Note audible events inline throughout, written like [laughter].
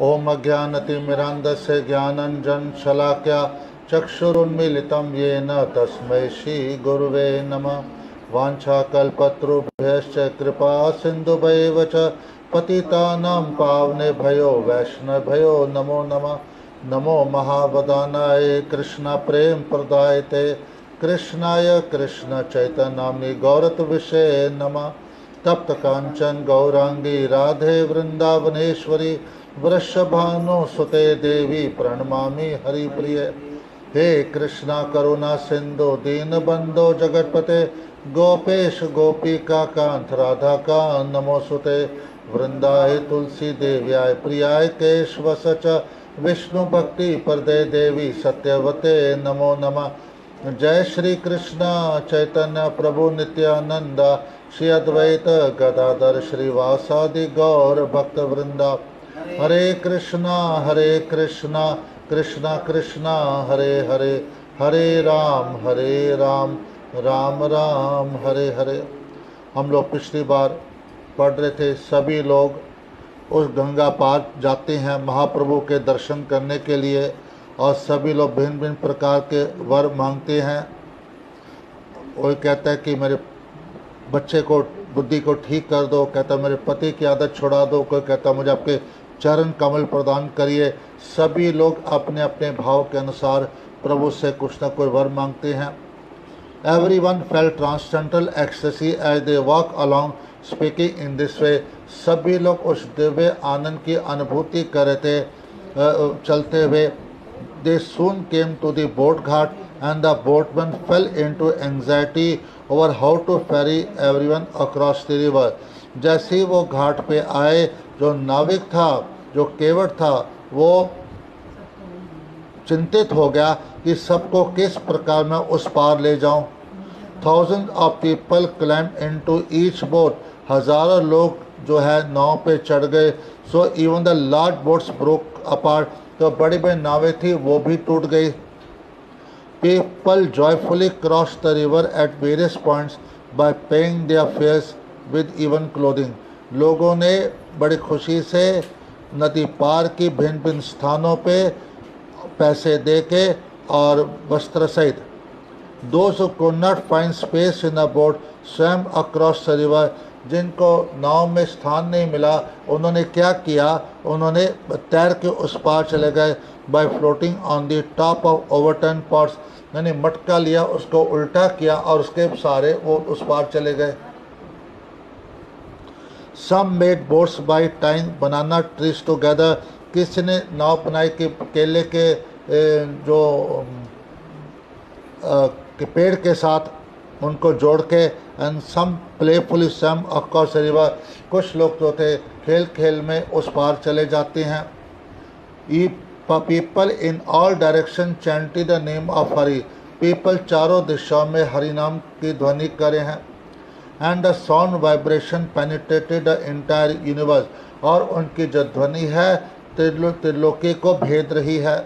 ॐ अज्ञानतिमिरान्धस्य ज्ञानञ्जन शलाक्या चक्षुरुन्मीलितं येन तस्मै श्रीगुरुवे नमः। वाञ्छाकल्पतरुभ्यश्च कृपा सिन्धुभैव च पतितानां पावनेभ्यो वैष्णवभ्यो नमो नमः। नमो महावदानाय कृष्णप्रेमप्रदायते कृष्णाय कृष्णचैतन्याम्नि गौरतविषये नमः। तप्त कांचन गौरांगी राधे वृंदावनेश्वरी वृषभानुसुते देवी प्रणमामि हरिप्रिय। हे कृष्णा, करुणा सिंधु दीनबंधो जगतपते, गोपेश, गोपिका कांत राधा का नमोसुते वृंदाय तुलसी देव्याय प्रियाय केशव सच विष्णु भक्ति परदे देवी, सत्यवते नमो नमः। जय श्री कृष्ण, चैतन्य प्रभु नित्यानंद श्री अद्वैत गदाधर श्रीवासादि गौर भक्त वृंदा। हरे कृष्णा हरे कृष्णा कृष्णा कृष्णा, हरे हरे हरे राम हरे राम राम राम, हरे हरे। हम लोग पिछली बार पढ़ रहे थे, सभी लोग उस गंगा पार जाते हैं महाप्रभु के दर्शन करने के लिए और सभी लोग भिन्न भिन्न प्रकार के वर मांगते हैं। कोई कहता है कि मेरे बच्चे को, बुद्धि को ठीक कर दो, कहता मेरे पति की आदत छुड़ा दो, कोई कहता मुझे आपके चरण कमल प्रदान करिए। सभी लोग अपने अपने भाव के अनुसार प्रभु से कुछ न कोई वर मांगते हैं। Every one fell transcendental ecstasy as they walk along speaking in this way सभी लोग उस दिव्य आनंद की अनुभूति कर थे चलते हुए। They soon came to the boat ghat and the boatman fell in to anxiety over how to ferry every one across the river जैसे ही वो घाट पे आए जो नाविक था, जो केवट था, वो चिंतित हो गया कि सबको किस प्रकार मैं उस पार ले जाऊँ। Thousand of people climb in to each boat हज़ारों लोग जो है नाव पे चढ़ गए। So even the large boats broke apart तो बड़ी बड़ी नावें थी, वो भी टूट गई। People joyfully cross the river at various points by paying their fares with even clothing लोगों ने बड़ी खुशी से नदी पार की भिन्न भिन्न स्थानों पे पैसे दे के और वस्त्र सहित। दो सौ को not find space in a boat swam across the river जिनको नाव में स्थान नहीं मिला, उन्होंने क्या किया? उन्होंने तैर के उस पार चले गए by floating on the top of over overturn pots यानी मटका लिया, उसको उल्टा किया और उसके सारे वो उस पार चले गए। Some made boats by tying banana trees together किसी ने नाव बनाई कि केले के जो के पेड़ के साथ उनको जोड़ के and some playfully some of course river कुछ लोग जो थे, खेल खेल में उस पार चले जाते हैं। ई people in all direction chanted the name of Hari people चारों दिशाओं में हरि नाम की ध्वनि करे हैं। And the sound vibration penetrated the entire universe और उनकी जो ध्वनि है त्रिलो त्रिलोकी को भेद रही है।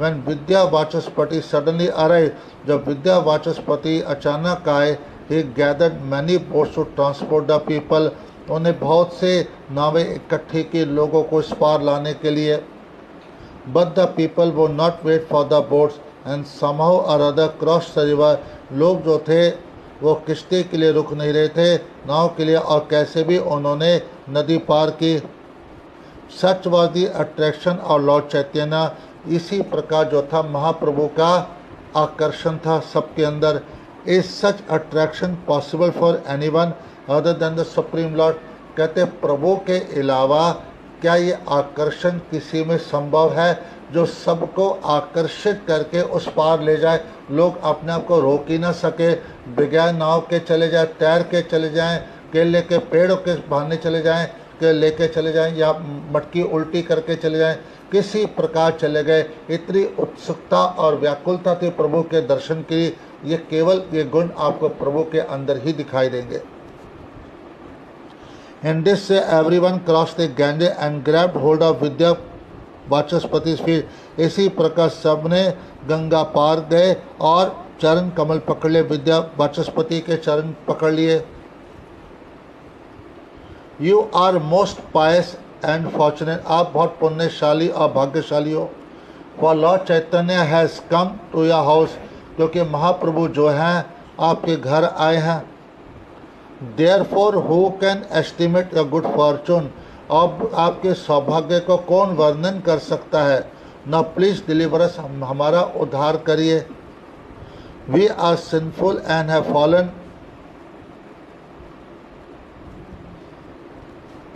When Vidya Vachaspati suddenly arrive जब विद्या वाचस्पति अचानक आए ही gathered many boats to transport the people उन्हें बहुत से नावें इकट्ठी की लोगों को इस पार लाने के लिए। But the people would not wait for the boats and somehow और अदर क्रॉस द रिवर लोग जो थे वो किश्ती के लिए रुक नहीं रहे थे, नाव के लिए और कैसे भी उन्होंने नदी पार की। सच वॉज़ दी अट्रैक्शन और लॉर्ड चैतन्य इसी प्रकार जो था महाप्रभु का आकर्षण था सबके अंदर। Is such attraction possible for any one other than the supreme Lord कहते प्रभु के अलावा क्या ये आकर्षण किसी में संभव है जो सबको आकर्षित करके उस पार ले जाए? लोग अपने आप को रोक ही ना सके। बगैर नाव के चले जाए, तैर के चले जाएँ, केले के पेड़ों के बहाने चले जाएँ के लेके चले जाएँ या मटकी उल्टी करके चले जाएँ। किसी प्रकार चले गए। इतनी उत्सुकता और व्याकुलता थी प्रभु के दर्शन की। ये केवल ये गुण आपको प्रभु के अंदर ही दिखाई देंगे। In this way, everyone crossed the Gange and grabbed hold of Vidya Vachaspati feet इसी प्रकार सबने गंगा पार गए और चरण कमल पकड़ लिए। विद्या वाचस्पति के चरण पकड़ लिए। You are most pious and fortunate आप बहुत पुण्यशाली और भाग्यशाली हो। For Lord Chaitanya has come to your house क्योंकि महाप्रभु जो हैं आपके घर आए हैं। Therefore who can estimate a good fortune अब आपके सौभाग्य को कौन वर्णन कर सकता है? न प्लीज़ डिलीवरस हम, हमारा उद्धार करिए। We are sinful and have fallen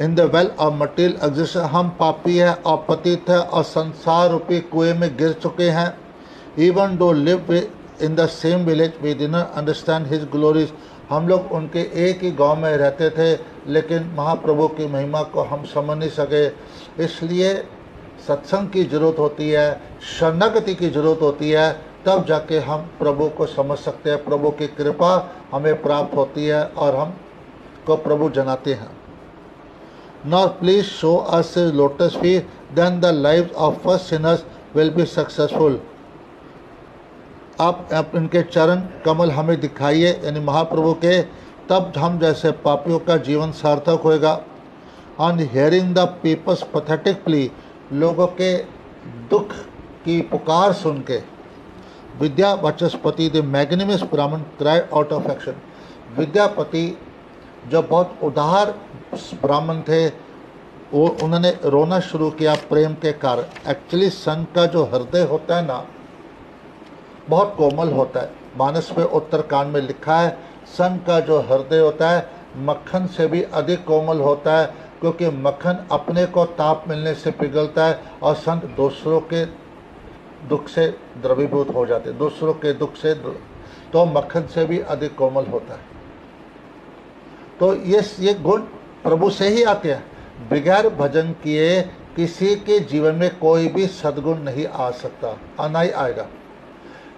in the well of material existence हम पापी है और पतित है और संसार रूपी कुएँ में गिर चुके हैं। Even though live in the same village we didn't understand his glories हम लोग उनके एक ही गाँव में रहते थे, लेकिन महाप्रभु की महिमा को हम समझ नहीं सके। इसलिए सत्संग की ज़रूरत होती है, शरणागति की ज़रूरत होती है, तब जाके हम प्रभु को समझ सकते हैं। प्रभु की कृपा हमें प्राप्त होती है और हम को प्रभु जनाते हैं। Now please show us lotus lotus then the life of first first will be successful. आप आप इनके चरण कमल हमें दिखाइए, यानी महाप्रभु के, तब हम जैसे पापियों का जीवन सार्थक होएगा। On hearing the people's pathetic plea लोगों के दुख की पुकार सुन के, विद्या Vachaspati the magnanimous brahmin cry out of action. Vidyapati जो बहुत उदार ब्राह्मण थे, वो, उन्होंने रोना शुरू किया प्रेम के कारण। एक्चुअली सन का जो हृदय होता है ना बहुत कोमल होता है। मानस में उत्तरकांड में लिखा है सन का जो हृदय होता है, मक्खन से भी अधिक कोमल होता है, क्योंकि मक्खन अपने को ताप मिलने से पिघलता है और संत दूसरों के दुख से द्रवीभूत हो जाते दूसरों के दुख से तो मक्खन से भी अधिक कोमल होता है। तो ये ये गुण प्रभु से ही आते हैं। बगैर भजन किए किसी के जीवन में कोई भी सदगुण नहीं आ सकता आना ही आएगा।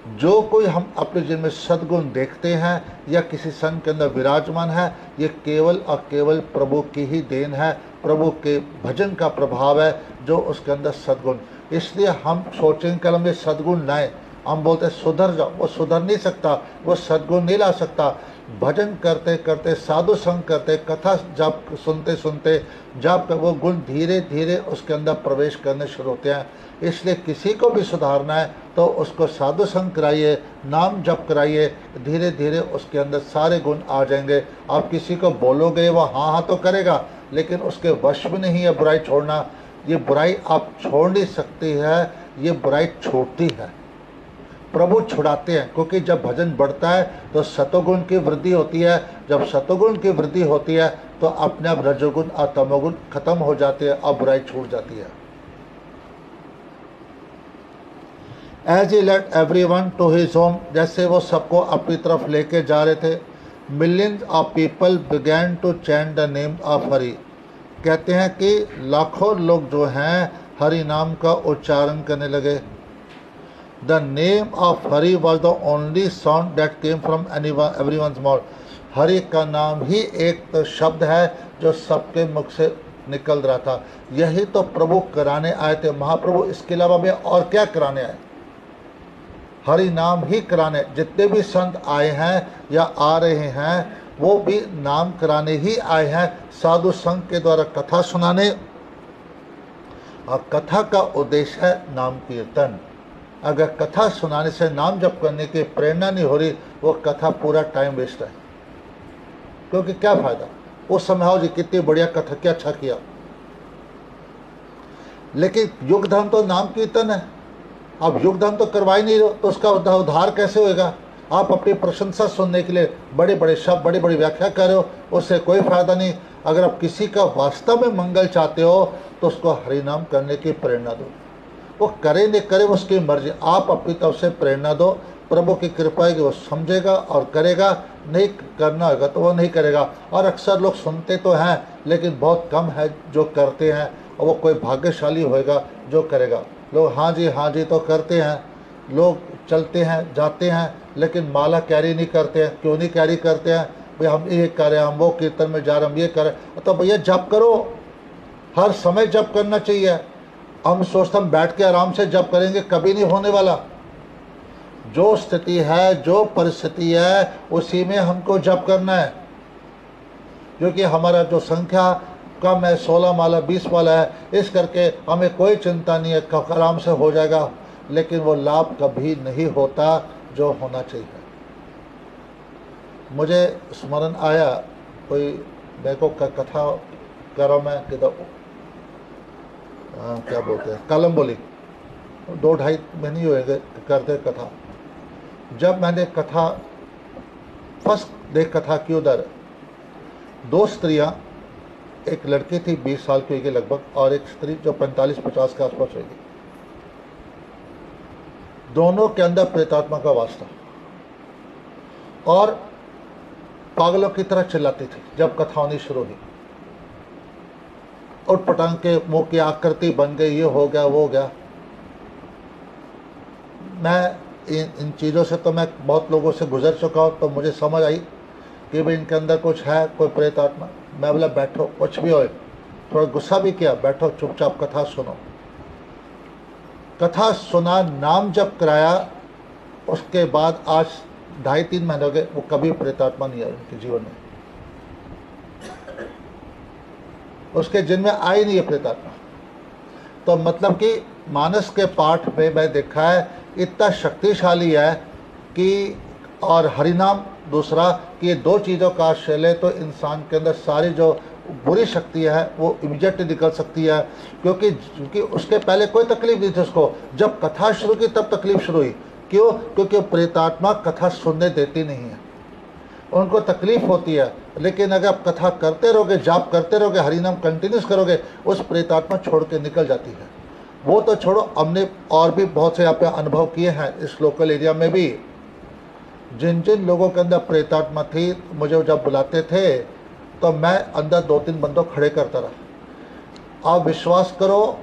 जो कोई हम अपने जीवन में सदगुण देखते हैं या किसी संघ के अंदर विराजमान है, ये केवल और केवल प्रभु की ही देन है, प्रभु के भजन का प्रभाव है जो उसके अंदर सदगुण। इसलिए हम सोचें कल हम ये सदगुण लाएँ हम बोलते सुधर जाओ। वो सुधर नहीं सकता, वो सदगुण नहीं ला सकता। भजन करते करते, साधु संग करते, कथा जब सुनते सुनते, जब वो गुण धीरे धीरे उसके अंदर प्रवेश करने शुरू होते हैं। इसलिए किसी को भी सुधारना है तो उसको साधु संग कराइए, नाम जप कराइए धीरे धीरे उसके अंदर सारे गुण आ जाएँगे। आप किसी को बोलोगे वह हाँ हाँ तो करेगा, लेकिन उसके वश में नहीं है बुराई छोड़ना। ये बुराई आप छोड़ नहीं सकती है, ये बुराई छोड़ती है। प्रभु छुड़ाते हैं, क्योंकि जब भजन बढ़ता है तो सतोगुण की वृद्धि होती है। जब सतोगुण की वृद्धि होती है तो अपने आप रजोगुण और तमोगुण खत्म हो जाते हैं और बुराई छूट जाती है। As he let every one to his home जैसे वो सबको अपनी तरफ़ लेके जा रहे थे millions of people began to chant the name of Hari कहते हैं कि लाखों लोग जो हैं, हरि नाम का उच्चारण करने लगे। The name of Hari was the only sound that came from any every one mouth हरी का नाम ही एक तो शब्द है जो सबके मुख से निकल रहा था। यही तो प्रभु कराने आए थे। महाप्रभु, इसके अलावा में और क्या कराने आए हरि नाम ही कराने, जितने भी संत आए हैं या आ रहे हैं, वो भी नाम कराने ही आए हैं साधु संघ के द्वारा कथा सुनाने। और कथा का उद्देश्य है नाम कीर्तन। अगर कथा सुनाने से नाम जप करने की प्रेरणा नहीं हो रही, वो कथा पूरा टाइम वेस्ट है। क्योंकि क्या फ़ायदा? उस समय हो जी, कितनी बढ़िया कथा क्या अच्छा किया। लेकिन युग धर्म तो नाम कीर्तन है। आप योगदान तो करवा ही नहीं तो उसका उद्धार कैसे होएगा? आप अपनी प्रशंसा सुनने के लिए बड़े बड़े शब्द, बड़ी बड़ी व्याख्या कर रहे हो, उससे कोई फ़ायदा नहीं। अगर आप किसी का वास्तव में मंगल चाहते हो तो उसको हरिनाम करने की प्रेरणा दो। वो करे नहीं करे, उसकी मर्ज़ी। आप अपनी तरफ़ से प्रेरणा दो। प्रभु की कृपा है कि वो समझेगा और करेगा। नहीं करना होगा तो वो नहीं करेगा। और अक्सर लोग सुनते तो हैं, लेकिन बहुत कम है जो करते हैं। और वो कोई भाग्यशाली होएगा जो करेगा। लोग हाँ जी हाँ जी तो करते हैं। लोग चलते हैं, जाते हैं, लेकिन माला कैरी नहीं करते हैं। क्यों नहीं कैरी करते हैं? भाई हम ये करें, हम वो कीर्तन में जा रहे हम ये करें। तो भैया जप करो। हर समय जप करना चाहिए। हम सोचते हम बैठ के आराम से जप करेंगे, कभी नहीं होने वाला। जो स्थिति है, जो परिस्थिति है, उसी में हमको जप करना है। क्योंकि हमारा जो संख्या कम है सोलह माला, बीस माला है, इस करके हमें कोई चिंता नहीं है आराम से हो जाएगा, लेकिन वो लाभ कभी नहीं होता जो होना चाहिए। मुझे स्मरण आया, कोई देखो कथा कर मैं, किधर क्या बोलते हैं? कलम बोली। दो ढाई महीने हुए करते कथा। जब मैंने कथा, फ़र्स्ट देख कथा की उधर, दो स्त्रियाँ एक लड़की थी बीस साल की होगी लगभग, और एक स्त्री जो पैंतालीस पचास के आसपास होगी। दोनों के अंदर प्रेतात्मा का वास्ता और पागलों की तरह चिल्लाती थी, जब कथा होनी शुरू हुई। और पटांग के मुँह की आकृति बन गई, ये हो गया, वो हो गया। मैं इन इन चीज़ों से तो मैं बहुत लोगों से गुजर चुका हूँ तो मुझे समझ आई कि भाई इनके अंदर कुछ है, कोई प्रेत आत्मा? मैं बोला, बैठो, कुछ भी हो थोड़ा गुस्सा भी किया, बैठो, चुपचाप कथा सुनो। कथा सुना, नाम जब कराया, उसके बाद आज ढाई तीन महीने हो गए, वो कभी प्रेतात्मा नहीं आया उनके जीवन में। उसके जिन में आई नहीं है प्रेतात्मा तो मतलब कि मानस के पाठ में मैं देखा है, इतना शक्तिशाली है कि और हरिनाम दूसरा कि ये दो चीज़ों का आश्रय तो इंसान के अंदर सारी जो बुरी शक्ति है, वो इमीजिएटली निकल सकती है। क्योंकि क्योंकि उसके पहले कोई तकलीफ़ नहीं थी उसको। जब कथा शुरू की, तब तकलीफ़ शुरू हुई। क्यों? क्योंकि प्रेतात्मा कथा सुनने देती नहीं है। उनको तकलीफ़ होती है, लेकिन अगर आप कथा करते रहोगे, जाप करते रहोगे, हरिनाम कंटिन्यूस करोगे, उस प्रेतात्मा छोड़ के निकल जाती है। वो तो छोड़ो, हमने और भी बहुत से यहाँ पे अनुभव किए हैं, इस लोकल एरिया में भी। जिन जिन लोगों के अंदर प्रेतात्मा थी, मुझे जब बुलाते थे तो मैं अंदर दो तीन बंदों खड़े करता रहा। आप विश्वास करो,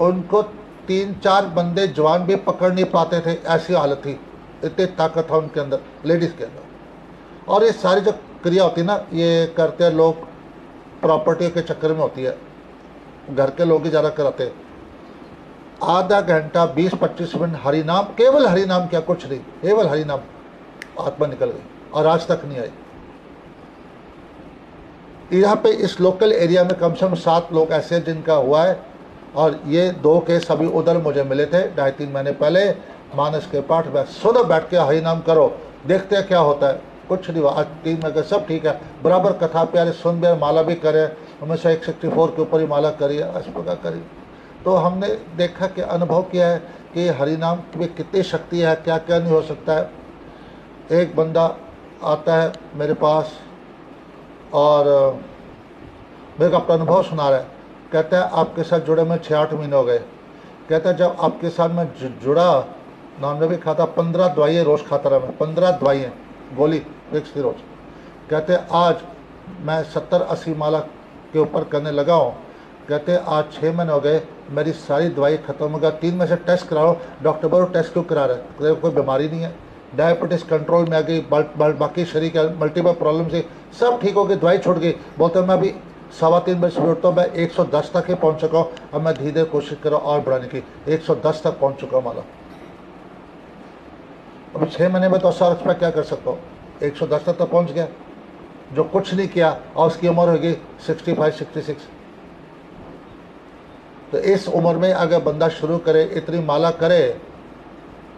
उनको तीन चार बंदे जवान भी पकड़ नहीं पाते थे, ऐसी हालत थी। इतनी ताकत था उनके अंदर, लेडीज़ के अंदर। और ये सारी जो क्रिया होती ना, ये करते हैं लोग, प्रॉपर्टी के चक्कर में होती है। घर के लोग ही ज़्यादा कराते आधा घंटा बीस पच्चीस मिनट हरी नाम केवल हरी नाम क्या कुछ नहीं, केवल हरी नाम आत्मा निकल गई और आज तक नहीं आई। यहाँ पे इस लोकल एरिया में कम से कम सात लोग ऐसे जिनका हुआ है और ये दो के सभी उधर मुझे मिले थे, ढाई तीन महीने पहले। मानस के पाठ में सुनो, बैठ के हरी नाम करो, देखते हैं क्या होता है। कुछ नहीं हुआ। आज तीन में सब ठीक है। बराबर कथा प्यारे सुन भी माला भी करें हमेशा एक सिक्सटी फोर के ऊपर ही माला करिए इस प्रकार करिए तो हमने देखा कि अनुभव किया है कि हरिनाम में कितनी शक्ति है क्या क्या नहीं हो सकता है। एक बंदा आता है मेरे पास और मेरे को अपना अनुभव सुना रहा है। कहता है, आपके साथ जुड़े मैं छः आठ महीने हो गए। कहता है, जब आपके साथ मैं जुड़ा नॉन भी खाता, पंद्रह दवाइयाँ रोज़ खाता रहा मैं, पंद्रह दवाइयाँ, गोली फिक्स थी रोज़। कहते आज मैं सत्तर अस्सी माला के ऊपर करने लगा हूँ। कहते आज छः महीने हो गए, मेरी सारी दवाई खत्म हो गया तीन में से टेस्ट कराओ, डॉक्टर बोलो टेस्ट क्यों करा रहे कोई बीमारी नहीं है। डायबिटीज़ कंट्रोल में आ गई बाकी शरीर के मल्टीपल प्रॉब्लम से सब ठीक हो गई दवाई छूट गई। बोलते मैं अभी सवा तीन बजे सुबह उठता मैं 110 तक ही पहुँच चुका हूँ, अब मैं धीरे धीरे कोशिश कर रहा हूँ और बढ़ाने की। 110 तक पहुँच चुका हूँ माला। अभी छः महीने में तो अस्सा रुपया क्या कर सकता हूँ? 110 तक तो पहुँच गया। जो कुछ नहीं किया, और उसकी उम्र होगी सिक्सटी फाइव सिक्सटी सिक्स तो इस उम्र में अगर बंदा शुरू करे, इतनी माला करे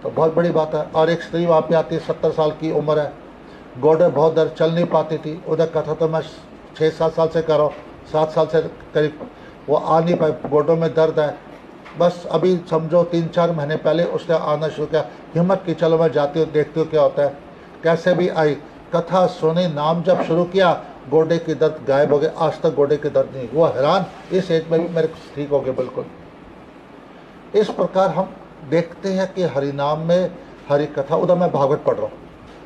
तो बहुत बड़ी बात है। और एक स्त्री वहाँ पे आती है, सत्तर साल की उम्र है। गोडे बहुत दर्द, चल नहीं पाती थी। उधर कथा तो मैं छः सात साल से कर सात साल से करीब। वो आ नहीं पाए, गोडों में दर्द है। बस अभी समझो, तीन, चार महीने पहले उसने आना शुरू किया। हिम्मत की, चलो मैं जाती हूँ, देखती हूँ क्या होता है। कैसे भी आई, कथा सुनी, नाम जब शुरू किया, गोडे की दर्द गायब हो गए आज तक गोडे की दर्द नहीं। वो हैरान, इस एज में भी मेरे ठीक हो गए बिल्कुल। इस प्रकार हम देखते हैं कि हरिनाम में हरि कथा, उधर मैं भागवत पढ़ रहा हूँ,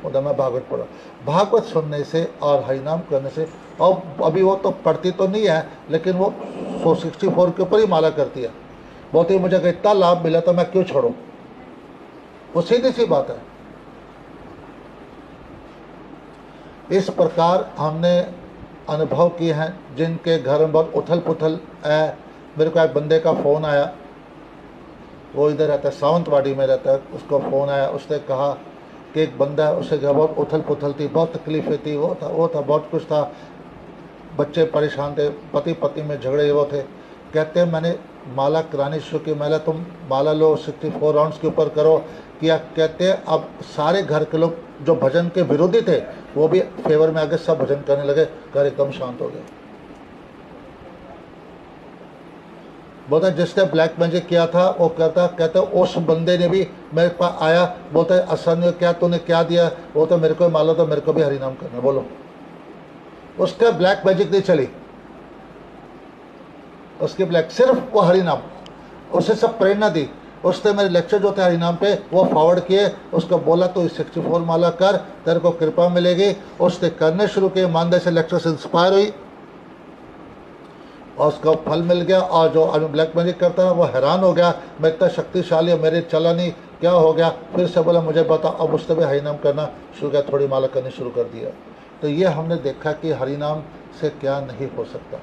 उधर मैं भागवत पढ़ रहा हूँ। भागवत सुनने से और हरिनाम करने से और अभी वो तो पढ़ती तो नहीं है, लेकिन वो फोर सिक्सटी फोर के ऊपर ही माला करती है। बहुत ही, मुझे इतना लाभ मिला तो मैं क्यों छोड़ूँ? वो सीधी सी बात है। इस प्रकार हमने अनुभव किए हैं, जिनके घर में बहुत उथल पुथल है। मेरे को एक बंदे का फ़ोन आया वो इधर रहता है सावंतवाड़ी में रहता है, उसको फ़ोन आया, उसने कहा कि एक बंदा है उससे घर बहुत उथल पुथल थी, बहुत तकलीफ़ें थी, वो था वो था, बहुत कुछ था। बच्चे परेशान थे, पति पत्नी में झगड़े वो थे। कहते हैं, मैंने माला करानी शुरू की मैंने तुम माला लो सिक्सटी फोर राउंड्स के ऊपर करो, किया। कहते हैं, अब सारे घर के लोग जो भजन के विरोधी थे, वो भी फेवर में आगे सब भजन करने लगे, घर एकदम शांत हो गया बोलता है, जिसने ब्लैक मैजिक किया था, वो कहता कहते उस बंदे ने भी मेरे पास आया। बोलता असन ने क्या तूने क्या दिया? वो तो मेरे को मालो तो मेरे को भी हरिनाम करना बोलो। उसके ब्लैक मैजिक नहीं चली? उसके ब्लैक, सिर्फ़ वो हरिनाम। उसे सब प्रेरणा दी। उसने मेरे लेक्चर जो थे हरिनाम पे, वो फॉरवर्ड किए। उसको बोला तो सिक्सटी फोर माला कर, तेरे को कृपा मिलेगी। उसने करने शुरू किए। मानदेय से लेक्चर से इंस्पायर हुई। और उसका फल मिल गया और जो ब्लैक मैजिक करता है, वो हैरान हो गया। मैं इतना शक्तिशाली मेरे चला नहीं क्या हो गया? फिर से बोला, मुझे बता अब उसने भी हरिनाम करना शुरू किया, थोड़ी माला करनी शुरू कर दिया तो ये हमने देखा कि हरिनाम से क्या नहीं हो सकता।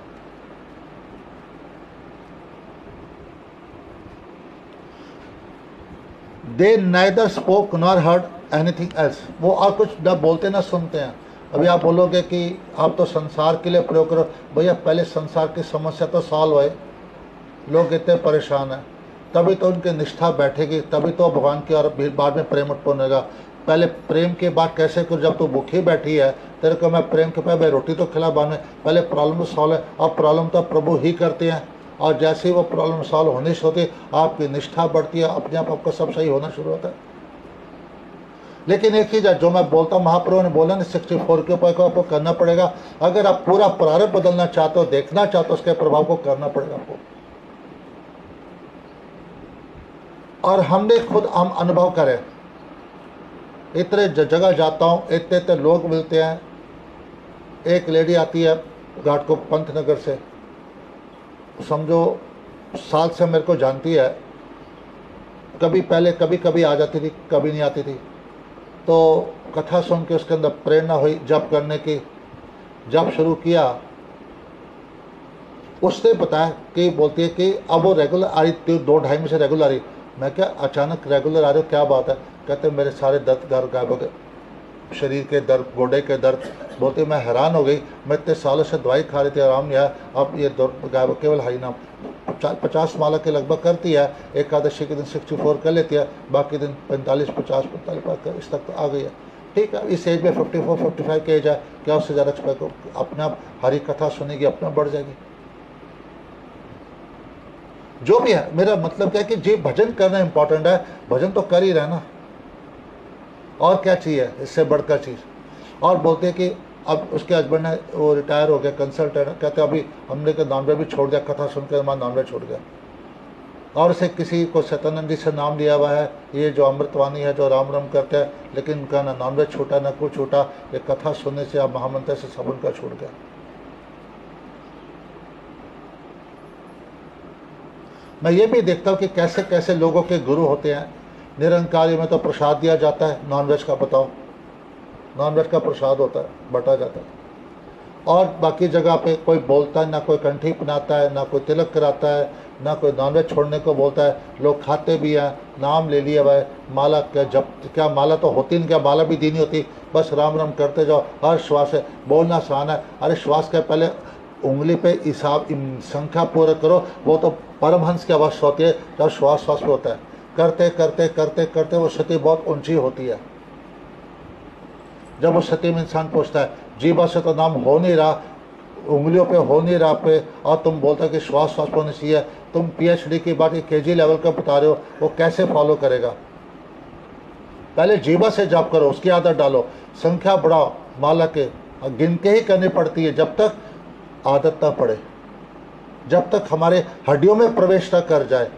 They neither spoke nor heard anything else वो और कुछ न बोलते ना सुनते हैं। अभी आप बोलोगे कि आप तो संसार के लिए प्रयोग करो। भैया, पहले संसार की समस्या तो सॉल्व है लोग इतने परेशान हैं। तभी तो उनकी निष्ठा बैठेगी, तभी तो भगवान की और बाद में प्रेम उत्पन्न होगा। पहले प्रेम के बाद कैसे करो जब तू तो भूखी बैठी है, तेरे को मैं प्रेम के पहले रोटी तो खिला बाद में। पहले प्रॉब्लम सॉल्व है और प्रॉब्लम तो प्रभु ही करते हैं। और जैसे ही वो प्रॉब्लम सॉल्व होने से होती, आपकी निष्ठा बढ़ती है, अपने आप आपका सब सही होना शुरू होता है। लेकिन एक चीज़ है, जो मैं बोलता हूँ महाप्रभु ने बोला ना सिक्सटी फोर के ऊपर आपको करना पड़ेगा। अगर आप पूरा प्रारंभ बदलना चाहते हो, देखना चाहते हो, उसके प्रभाव को करना पड़ेगा आपको। और हमने खुद, हम अनुभव करें। इतने जगह जाता हूँ, इतने इतने लोग मिलते हैं। एक लेडी आती है घाट को पंथ नगर से। समझो, साल से मेरे को जानती है। कभी पहले, कभी कभी आ जाती थी, कभी नहीं आती थी। तो कथा सुन के उसके अंदर प्रेरणा हुई जब करने की। जब शुरू किया, उसने बताया कि बोलती है कि अब वो रेगुलर आ रही थी दो ढाई में से रेगुलर आ रही। मैं क्या, अचानक रेगुलर आ रही हो? क्या बात है? कहते मेरे सारे दर्द घर गायब हो गए। शरीर के दर्द, गोडे के दर्द बोलते मैं हैरान हो गई। मैं इतने सालों से दवाई खा रही थी, आराम नहीं आया। अब ये केवल हाई नाम पचास माला के लगभग करती है। एकादशी के दिन सिक्सटी फोर कर लेती है, बाकी दिन पैंतालीस, पचास, पैंतालीस इस तक तो आ गई है। ठीक है, इस एज में फिफ्टी फोर फिफ्टी फाइव की एज है। क्या उससे ज़्यादा एक्सपेक्ट अपने आप हरी कथा सुनेगी, अपने आप बढ़ जाएगी। जो भी है, मेरा मतलब क्या है कि जी, भजन करना इंपॉर्टेंट है। भजन तो कर ही रहना और क्या चाहिए? इससे बढ़कर चीज़। और बोलते हैं कि अब उसके हस्बैंड ने वो रिटायर हो गया कंसल्टेंट कहते अभी हमने का नॉनवेज भी छोड़ दिया, कथा सुनकर हमारा नॉनवेज छोड़ गया। और से किसी को सतानंद जी से नाम लिया हुआ है, ये जो अमृतवाणी है, जो राम राम करते हैं, लेकिन उनका ना नॉनवेज छूटा, ना कुछ छूटा, ये कथा सुनने से अब महामंत्र से सब उनका छूट गया। मैं ये भी देखता हूँ कि कैसे कैसे लोगों के गुरु होते हैं। निरंकारी में तो प्रसाद दिया जाता है नॉनवेज का बताओ। नॉनवेज का प्रसाद होता है, बटा जाता है। और बाकी जगह पे कोई बोलता है, ना कोई कंठी बनाता है, ना कोई तिलक कराता है, ना कोई नॉनवेज छोड़ने को बोलता है। लोग खाते भी हैं, नाम ले लिया भाई माला क्या जब, क्या माला तो होती नहीं, क्या माला भी दी नहीं होती। बस राम राम करते जाओ, हर श्वास है, बोलना आसान है। अरे श्वास के पहले उंगली पे हिसाब संख्या पूरा करो, वो तो परमहंस की अवस्था होती है, जब श्वास श्वास होता है। करते करते करते करते वो सती बहुत ऊँची होती है। जब वो सती में इंसान पहुँचता है जीवा से तो नाम हो नहीं रहा, उंगलियों पे हो नहीं रहा पे, और तुम बोलते हो कि श्वास श्वास होनी चाहिए तुम पीएचडी की बात के जी लेवल का बता रहे हो, वो कैसे फॉलो करेगा? पहले जीवा से जप करो, उसकी आदत डालो, संख्या बढ़ाओ, माला के गिन के ही करनी पड़ती है, जब तक आदत ना पड़े, जब तक हमारे हड्डियों में प्रवेश न कर जाए।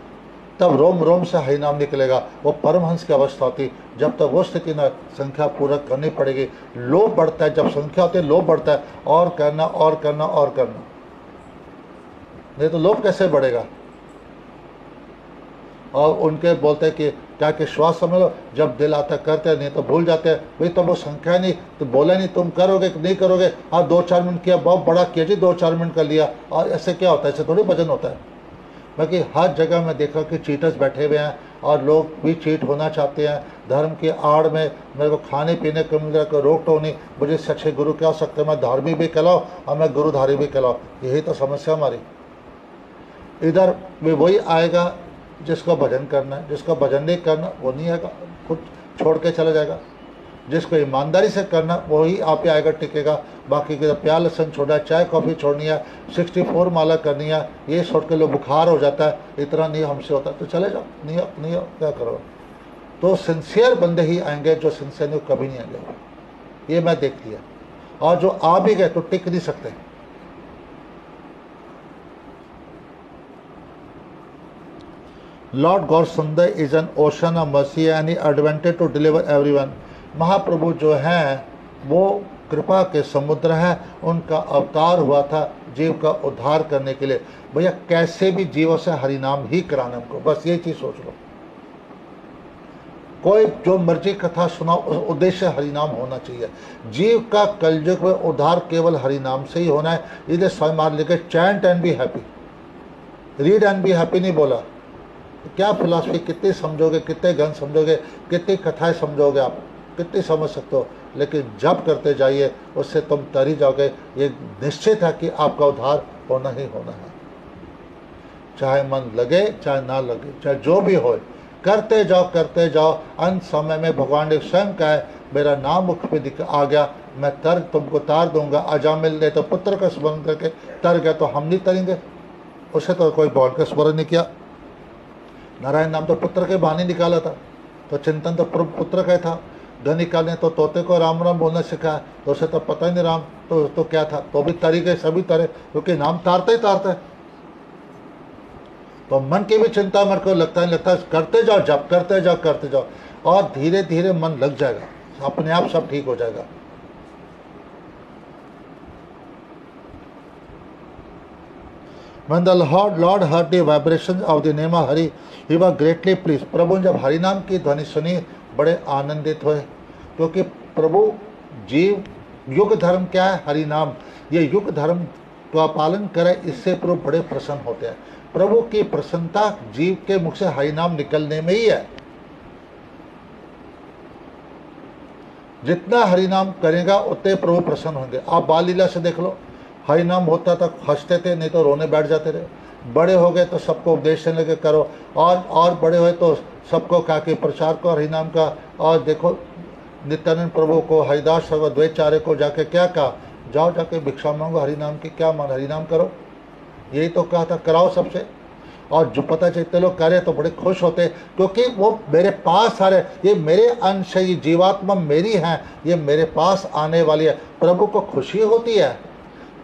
तब रोम रोम से हई नाम निकलेगा। वो परमहंस की अवस्था होती। जब तक वो स्थिति ना संख्या पूरा करनी पड़ेगी, लोभ बढ़ता है। जब संख्या होती है लोभ बढ़ता है। और करना और करना और करना। नहीं तो लोभ कैसे बढ़ेगा? और उनके बोलते हैं कि, क्या कि श्वास समझ लो, जब दिल आता करते नहीं तो भूल जाते हैं। भाई तो वो संख्या नहीं तो बोला नहीं, तुम करोगे कि नहीं करोगे? हाँ दो चार मिनट किया, बहुत बड़ा किया जी, दो चार मिनट कर लिया। और ऐसे क्या होता है? ऐसे थोड़ी वज़न होता है। बाकी हर जगह मैं देखा कि चीटर्स बैठे हुए हैं और लोग भी चीट होना चाहते हैं। धर्म की आड़ में मेरे को खाने पीने को मिल को रोक टोक नहीं। मुझे सच्चे गुरु क्या सकते मैं धार्मिक भी कहलाओ और मैं गुरुधारी भी कहलाओ यही तो समस्या हमारी। इधर भी वही आएगा जिसको भजन करना है। जिसको भजन नहीं करना, वो नहीं आएगा। खुद छोड़ के चला जाएगा। जिसको ईमानदारी से करना, वही आप आएगा टिकेगा। बाकी के प्यार लसन छोड़ा चाय, कॉफ़ी छोड़नी है सिक्सटी फोर माला करनी है, ये छोड़ के लोग बुखार हो जाता है, इतना नहीं हमसे होता। तो चले जाओ, नहीं हो नहीं हो, क्या करो? तो सिंसियर बंदे ही आएँगे जो सिंसियर नहीं कभी नहीं आएँगे। ये मैं देख लिया और जो आ भी गए तो टिक नहीं सकते। Lord Gaur Sundar is an ocean of mercy he advented to deliver everyone Mahaprabhu जो हैं, वो कृपा के समुद्र हैं। उनका अवतार हुआ था जीव का उद्धार करने के लिए। भैया, कैसे भी जीवों से हरिनाम ही कराना हमको। बस ये चीज़ सोच लो। कोई जो मर्ज़ी कथा सुनाओ उद्देश्य हरिनाम होना चाहिए। जीव का कलयुग में उद्धार केवल हरिनाम से ही होना है। इसलिए स्वयं मार लिखे chant and be happy read and be happy नहीं बोला। क्या फिलासफी कितनी समझोगे, कितने गण समझोगे, कितनी कथाएँ समझोगे आप? कितनी समझ सकते हो, लेकिन जब करते जाइए, उससे तुम तरी जाओगे। ये निश्चित है कि आपका उद्धार होना ही होना है। चाहे मन लगे, चाहे ना लगे, चाहे जो भी हो, करते जाओ करते जाओ। अंत समय में भगवान ने स्वयं कहा है, मेरा नाम मुख पे दिख आ गया, मैं तर तुमको तार दूँगा। अजामिल ने तो पुत्र का स्मरण करके तर गया तो हम नहीं तरेंगे। उसे तो कोई बॉल का स्मरण नहीं किया। नारायण नाम तो पुत्र के बहाने निकाला था तो चिंतन तो पुत्र का था। धनिका ने तो तोते को राम राम बोलना सिखाया तो उसे तो पता ही नहीं राम तो तो क्या था? तो भी तरी गए सभी तरह क्योंकि नाम तारते ही तारते। तो मन की भी चिंता मेरे को लगता नहीं लगता करते जाओ जब करते जाओ करते जाओ। और धीरे धीरे मन लग जाएगा अपने आप सब ठीक हो जाएगा। When the Lord, Lord heard the vibrations of the name of Hari, he was greatly pleased. प्रभु जब हरि नाम की ध्वनि सुनी बड़े आनंदित हुए, क्योंकि प्रभु जीव, युग धर्म क्या है? हरि नाम। ये युग धर्म का पालन करे, इससे प्रभु बड़े प्रसन्न होते हैं। प्रभु की प्रसन्नता जीव के मुख से हरि नाम निकलने में ही है। जितना हरि नाम करेगा, उतने प्रभु प्रसन्न होंगे। आप बाल लीला से देख लो। हरि नाम होता था हँसते थे, नहीं तो रोने बैठ जाते थे। बड़े हो गए तो सबको उपदेश देने लगे, करो। और और बड़े हुए तो सबको कहा कि प्रचार को हरिनाम का, और देखो, नित्यानंद प्रभु को, हरिदास द्वैचार्य को जाके क्या कहा? जाओ जाके भिक्षा मांगो, हरिनाम की क्या मान हरिनाम करो। यही तो कहा था, कराओ सबसे। और जो पता चलते लोग करे तो बड़े खुश होते क्योंकि वो मेरे पास आ रहे ये मेरे अंश है, ये जीवात्मा मेरी हैं, ये मेरे पास आने वाली है। प्रभु को खुशी होती है।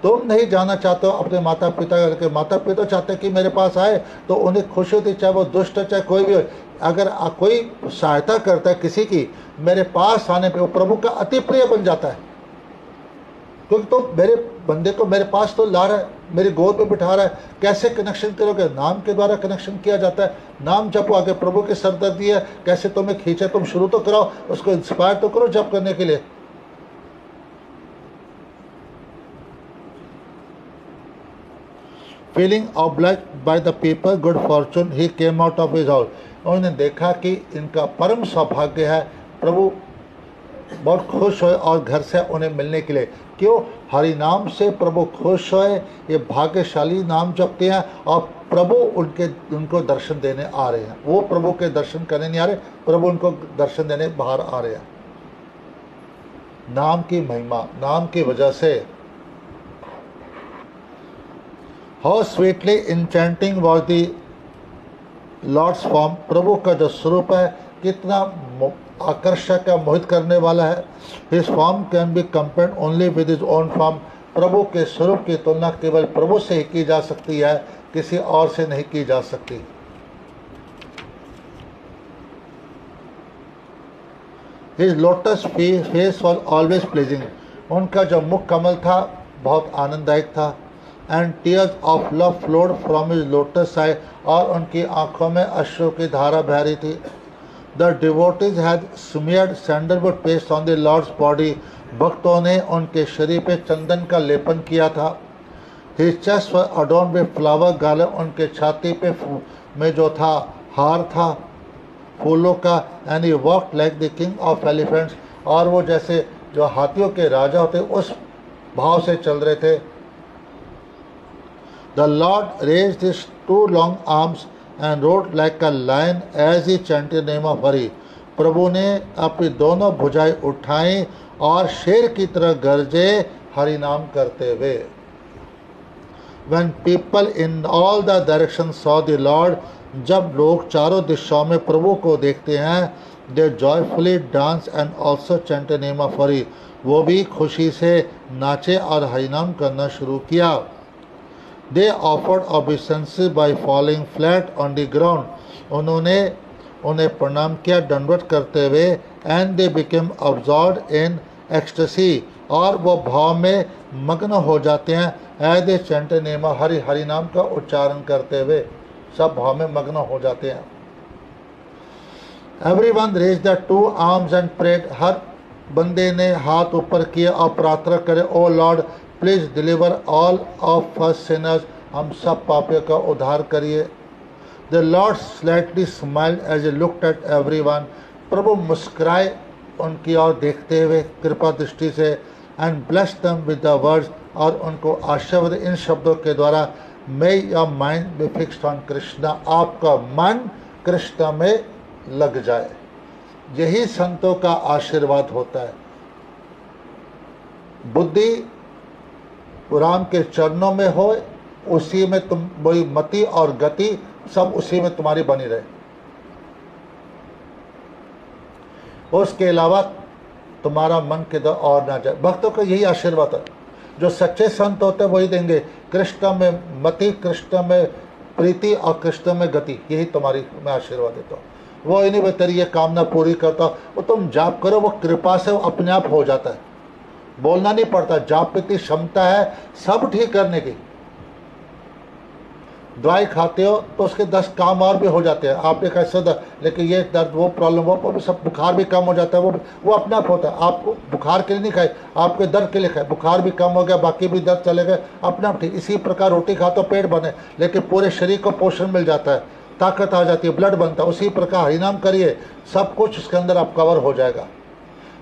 तुम नहीं जाना चाहते हो, अपने माता पिता के माता पिता चाहते कि मेरे पास आए तो उन्हें खुशी होती चाहे वो दुष्ट चाहे कोई भी हो। अगर कोई सहायता करता है किसी की, मेरे पास आने पे वो प्रभु का अति प्रिय बन जाता है। क्योंकि तो मेरे बंदे को मेरे पास तो ला रहा है, मेरी गोद पे बिठा रहा है। कैसे कनेक्शन करोगे? नाम के द्वारा कनेक्शन किया जाता है। नाम जब आगे प्रभु की सरदर्दी है। कैसे तुम्हें खींचे? तुम शुरू तो कराओ, उसको इंस्पायर तो करो जब करने के लिए। Feeling oblige by the people good fortune he came out of his house उन्होंने देखा कि इनका परम सौभाग्य है, प्रभु बहुत खुश हुए और घर से उन्हें मिलने के लिए। क्यों? हरि नाम से प्रभु खुश हुए, ये भाग्यशाली नाम जपते हैं और प्रभु उनके, उनको दर्शन देने आ रहे हैं। वो प्रभु के दर्शन करने नहीं आ रहे, प्रभु उनको दर्शन देने बाहर आ रहे हैं। नाम की महिमा, नाम की वजह से। How sweetly enchanting was the lord's form प्रभु का जो स्वरूप है, कितना आकर्षक या मोहित करने वाला है। His form can be compare only with his own form प्रभु के स्वरूप की तुलना केवल प्रभु से ही की जा सकती है, किसी और से नहीं की जा सकती। His lotus face was always pleasing उनका जो मुख कमल था, बहुत आनंददायक था। And tears of love flowed from his lotus eye और उनकी आँखों में अश्रु की धारा बह रही थी। The devotees had smeared sandalwood paste on the lord's body भक्तों ने उनके शरीर पे चंदन का लेपन किया था। Chest was adorned with flower garland. उनके छाती पे में जो था, हार था। फूलों का and he walk like the king of elephants और वो जैसे जो हाथियों के राजा होते, उस भाव से चल रहे थे। The lord raised his two long arms and roared like a lion as he chanted name of Hari प्रभु ने अपनी दोनों भुजाएँ उठाई और शेर की तरह गरजे हरि नाम करते हुए। When people in all the directions saw the Lord, जब लोग चारों दिशाओं में प्रभु को देखते हैं joyfully dance and also chant the name of Hari. वो भी खुशी से नाचे और हरिनाम करना शुरू किया। They offered obeisance by falling flat on the ground. उन्होंने, उन्हें प्रणाम किया दंडवत करते हुए and they became absorbed in ecstasy. और वो भाव में मग्न हो जाते हैं। As he chant name Hari Hari नाम का उच्चारण करते हुए सब भाव में मग्न हो जाते हैं। Everyone raised the two arms and prayed हर बंदे ने हाथ ऊपर किए और प्रार्थना करे, ओ lord please deliver all of first sinners. हम सब पापियों का उद्धार करिए। The lord slightly smile as he look at everyone प्रभु मुस्कुराए उनकी ओर देखते हुए कृपा दृष्टि से and bless them with the words और उनको आशीर्वाद। इन शब्दों के द्वारा may your mind be fixed on Krishna आपका मन कृष्णा में लग जाए। यही संतों का आशीर्वाद होता है। बुद्धि राम के चरणों में हो, उसी में तुम, वही मति और गति सब उसी में तुम्हारी बनी रहे। उसके अलावा तुम्हारा मन किधर और ना जाए। भक्तों का यही आशीर्वाद है। जो सच्चे संत होते हैं, वही देंगे। कृष्ण में मति, कृष्ण में प्रीति और कृष्ण में गति, यही तुम्हारी मैं आशीर्वाद देता हूँ। वो ही नहीं तेरी ये कामना पूरी करता वो तुम जाप करो, वो कृपा से वो अपने आप हो जाता है। बोलना नहीं पड़ता। जाप इतनी क्षमता है, सब ठीक करने की। दवाई खाते हो तो उसके दस काम और भी हो जाते हैं। आप एक ऐसा दर्द लेकिन ये दर्द, वो प्रॉब्लम वो भी सब बुखार भी कम हो जाता है। वो वो अपने आप होता है। आपको बुखार के लिए नहीं खाए, आपके दर्द के लिए खाए। बुखार भी कम हो गया, बाकी भी दर्द चले गए, अपने आप ठीक। इसी प्रकार रोटी खाते तो पेट बने लेकिन पूरे शरीर को पोषण मिल जाता है, ताकत आ जाती है, ब्लड बनता है। उसी प्रकार हरिनाम करिए, सब कुछ उसके अंदर आप कवर हो जाएगा।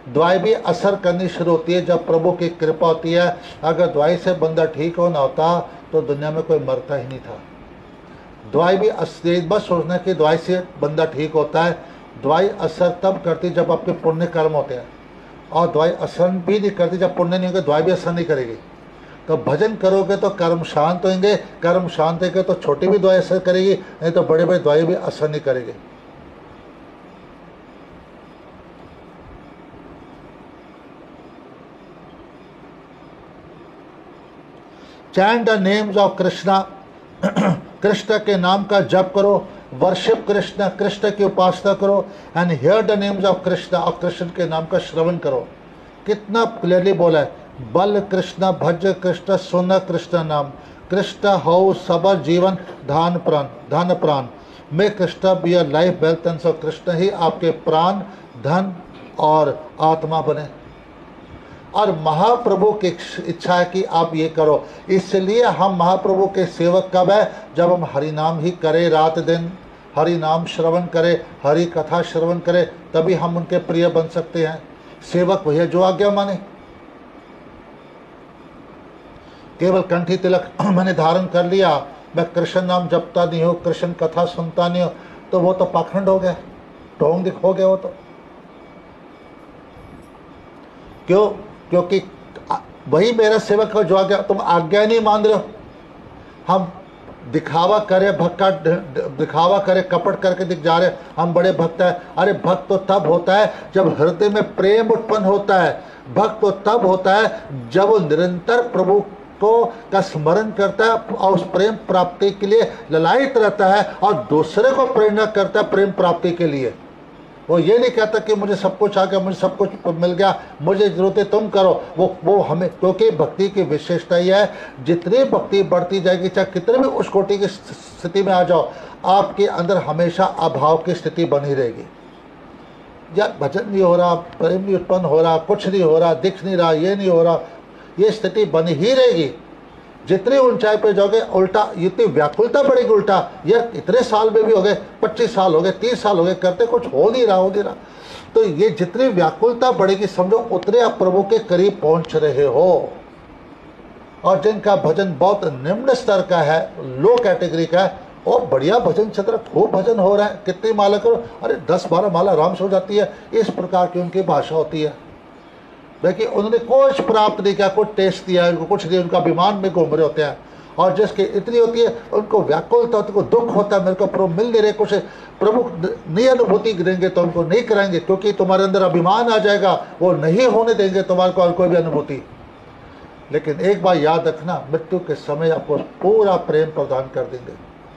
दवाई भी असर करनी शुरू होती है जब प्रभु की कृपा होती है। अगर दवाई से बंदा ठीक होना होता तो दुनिया में कोई मरता ही नहीं था। दवाई भी बस सोचना कि दवाई से बंदा ठीक होता है। दवाई असर तब करती जब आपके पुण्य कर्म होते हैं। और दवाई असर भी नहीं करती जब पुण्य नहीं होगा, दवाई भी असर नहीं करेगी। तो भजन करोगे तो कर्म शांत होंगे, कर्म शांत होंगे तो छोटी भी दवाई असर करेगी, नहीं तो बड़े बड़े दवाई भी असर नहीं करेगी। Chant the names of Krishna Krishna के नाम का जप करो। वर्शिप कृष्ण कृष्ण की उपासना करो and hear the names of Krishna और कृष्ण के नाम का श्रवण करो। कितना क्लियरली बोला है। बल कृष्ण भज कृष्ण सुन कृष्ण नाम। कृष्ण हो, सब जीवन, धान प्राण, धन प्राण। May Krishna be a life wealth and so Krishna ही आपके प्राण, धन और आत्मा बने। और महाप्रभु की इच्छा है कि आप ये करो। इसलिए हम महाप्रभु के सेवक कब है? जब हम हरि नाम ही करें रात दिन हरि नाम श्रवण करें, हरि कथा श्रवण करें, तभी हम उनके प्रिय बन सकते हैं। सेवक भैया, जो आज्ञा माने। केवल कंठी तिलक [clears throat] मैंने धारण कर लिया। मैं कृष्ण नाम जपता नहीं हूँ, कृष्ण कथा सुनता नहीं हूँ तो वो तो पाखंड हो गया। दिख हो गया वो तो। क्यों? क्योंकि वही मेरा सेवक का जो आज्ञा तुम आज्ञा नहीं मान रहे हो। हम दिखावा करे भक्का दिखावा करे, कपट करके दिख जा रहे हम बड़े भक्त हैं। अरे, भक्त तो तब होता है जब हृदय में प्रेम उत्पन्न होता है। भक्त तो तब होता है जब वो निरंतर प्रभु को का स्मरण करता है और उस प्रेम प्राप्ति के लिए ललायित रहता है और दूसरे को प्रेरणा करता है प्रेम प्राप्ति के लिए। वो ये नहीं कहता कि मुझे सब कुछ आ गया, मुझे सब कुछ मिल गया, मुझे ज़रूरत है तुम करो। वो वो हमें, क्योंकि भक्ति की विशेषता यह है, जितनी भक्ति बढ़ती जाएगी, चाहे कितने भी उस कोटि की स्थिति में आ जाओ, आपके अंदर हमेशा अभाव की स्थिति बनी रहेगी। या भजन नहीं हो रहा, प्रेम नहीं उत्पन्न हो रहा, कुछ नहीं हो रहा, दिख नहीं रहा, ये नहीं हो रहा, ये स्थिति बनी ही रहेगी। जितनी ऊंचाई पे जाओगे, उल्टा, इतनी व्याकुलता बढ़ेगी उल्टा। यह इतने साल में भी हो गए, पच्चीस साल हो गए, तीस साल हो गए, करते कुछ हो नहीं रहा, हो नहीं रहा। तो ये जितनी व्याकुलता बढ़ेगी, समझो, उतने आप प्रभु के करीब पहुँच रहे हो। और जिनका भजन बहुत निम्न स्तर का है लो कैटेगरी का है और बढ़िया भजन क्षेत्र, खूब भजन हो रहा है। कितनी माला करो? अरे, दस बारह माला आराम से हो जाती है। इस प्रकार की उनकी भाषा होती है। देखिए, उन्होंने कुछ प्राप्त नहीं किया कुछ टेस्ट दिया उनको कुछ नहीं, उनका अभिमान में घूम रहे होते हैं। और जिसकी इतनी होती है, उनको व्याकुलता उनको दुख होता है, मेरे को प्रभु मिल नहीं रहे, कुछ प्रभु नहीं अनुभूति देंगे तो उनको नहीं कराएँगे, क्योंकि तुम्हारे अंदर अभिमान आ जाएगा, वो नहीं होने देंगे तुम्हारे को और कोई भी अनुभूति। लेकिन एक बार याद रखना, मृत्यु के समय आपको पूरा प्रेम प्रदान कर देंगे,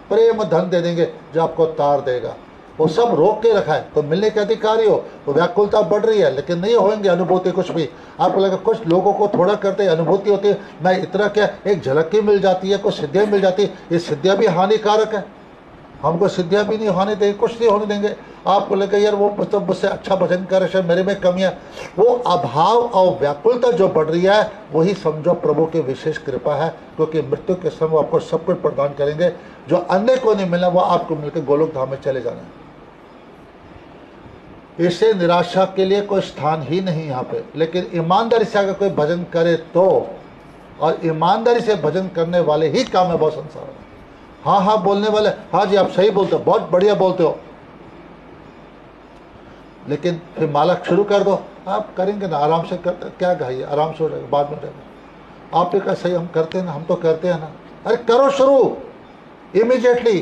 प्रेम धन दे देंगे जो आपको तार देगा। वो सब रोक के रखा है। तो मिलने के अधिकारी हो तो व्याकुलता बढ़ रही है, लेकिन नहीं होंगे अनुभूति कुछ भी। आपको लगा कुछ लोगों को थोड़ा करते अनुभूति होती है, मैं इतना क्या, एक झलक मिल जाती है, कुछ सिद्धियाँ मिल जाती है। ये सिद्धियाँ भी हानिकारक है। हमको सिद्धियाँ भी नहीं होने देंगे, कुछ नहीं होने देंगे। आपको लगे यार, वो मतलब मुझसे अच्छा भजन कर, शायद मेरे में कमियाँ वो अभाव और व्याकुलता जो बढ़ रही है, वही समझो प्रभु की विशेष कृपा है, क्योंकि मृत्यु के समय आपको सब कुछ प्रदान करेंगे। जो अन्य को नहीं मिला, वो आपको मिलकर गोलोक धाम में चले जाना है। इसे निराशा के लिए कोई स्थान ही नहीं यहाँ पे। लेकिन ईमानदारी से अगर कोई भजन करे तो और ईमानदारी से भजन करने वाले ही काम है बहुत संसार में। हाँ हाँ बोलने वाले हाँ जी, आप सही बोलते हो, बहुत बढ़िया बोलते हो। लेकिन फिर माला शुरू कर दो, आप करेंगे ना, आराम से करते, क्या गाइए, आराम से हो जाएगा, बाद में जाएगा। आप भी कहा सही, हम करते हैं ना, हम तो करते हैं ना। अरे करो शुरू इमीजिएटली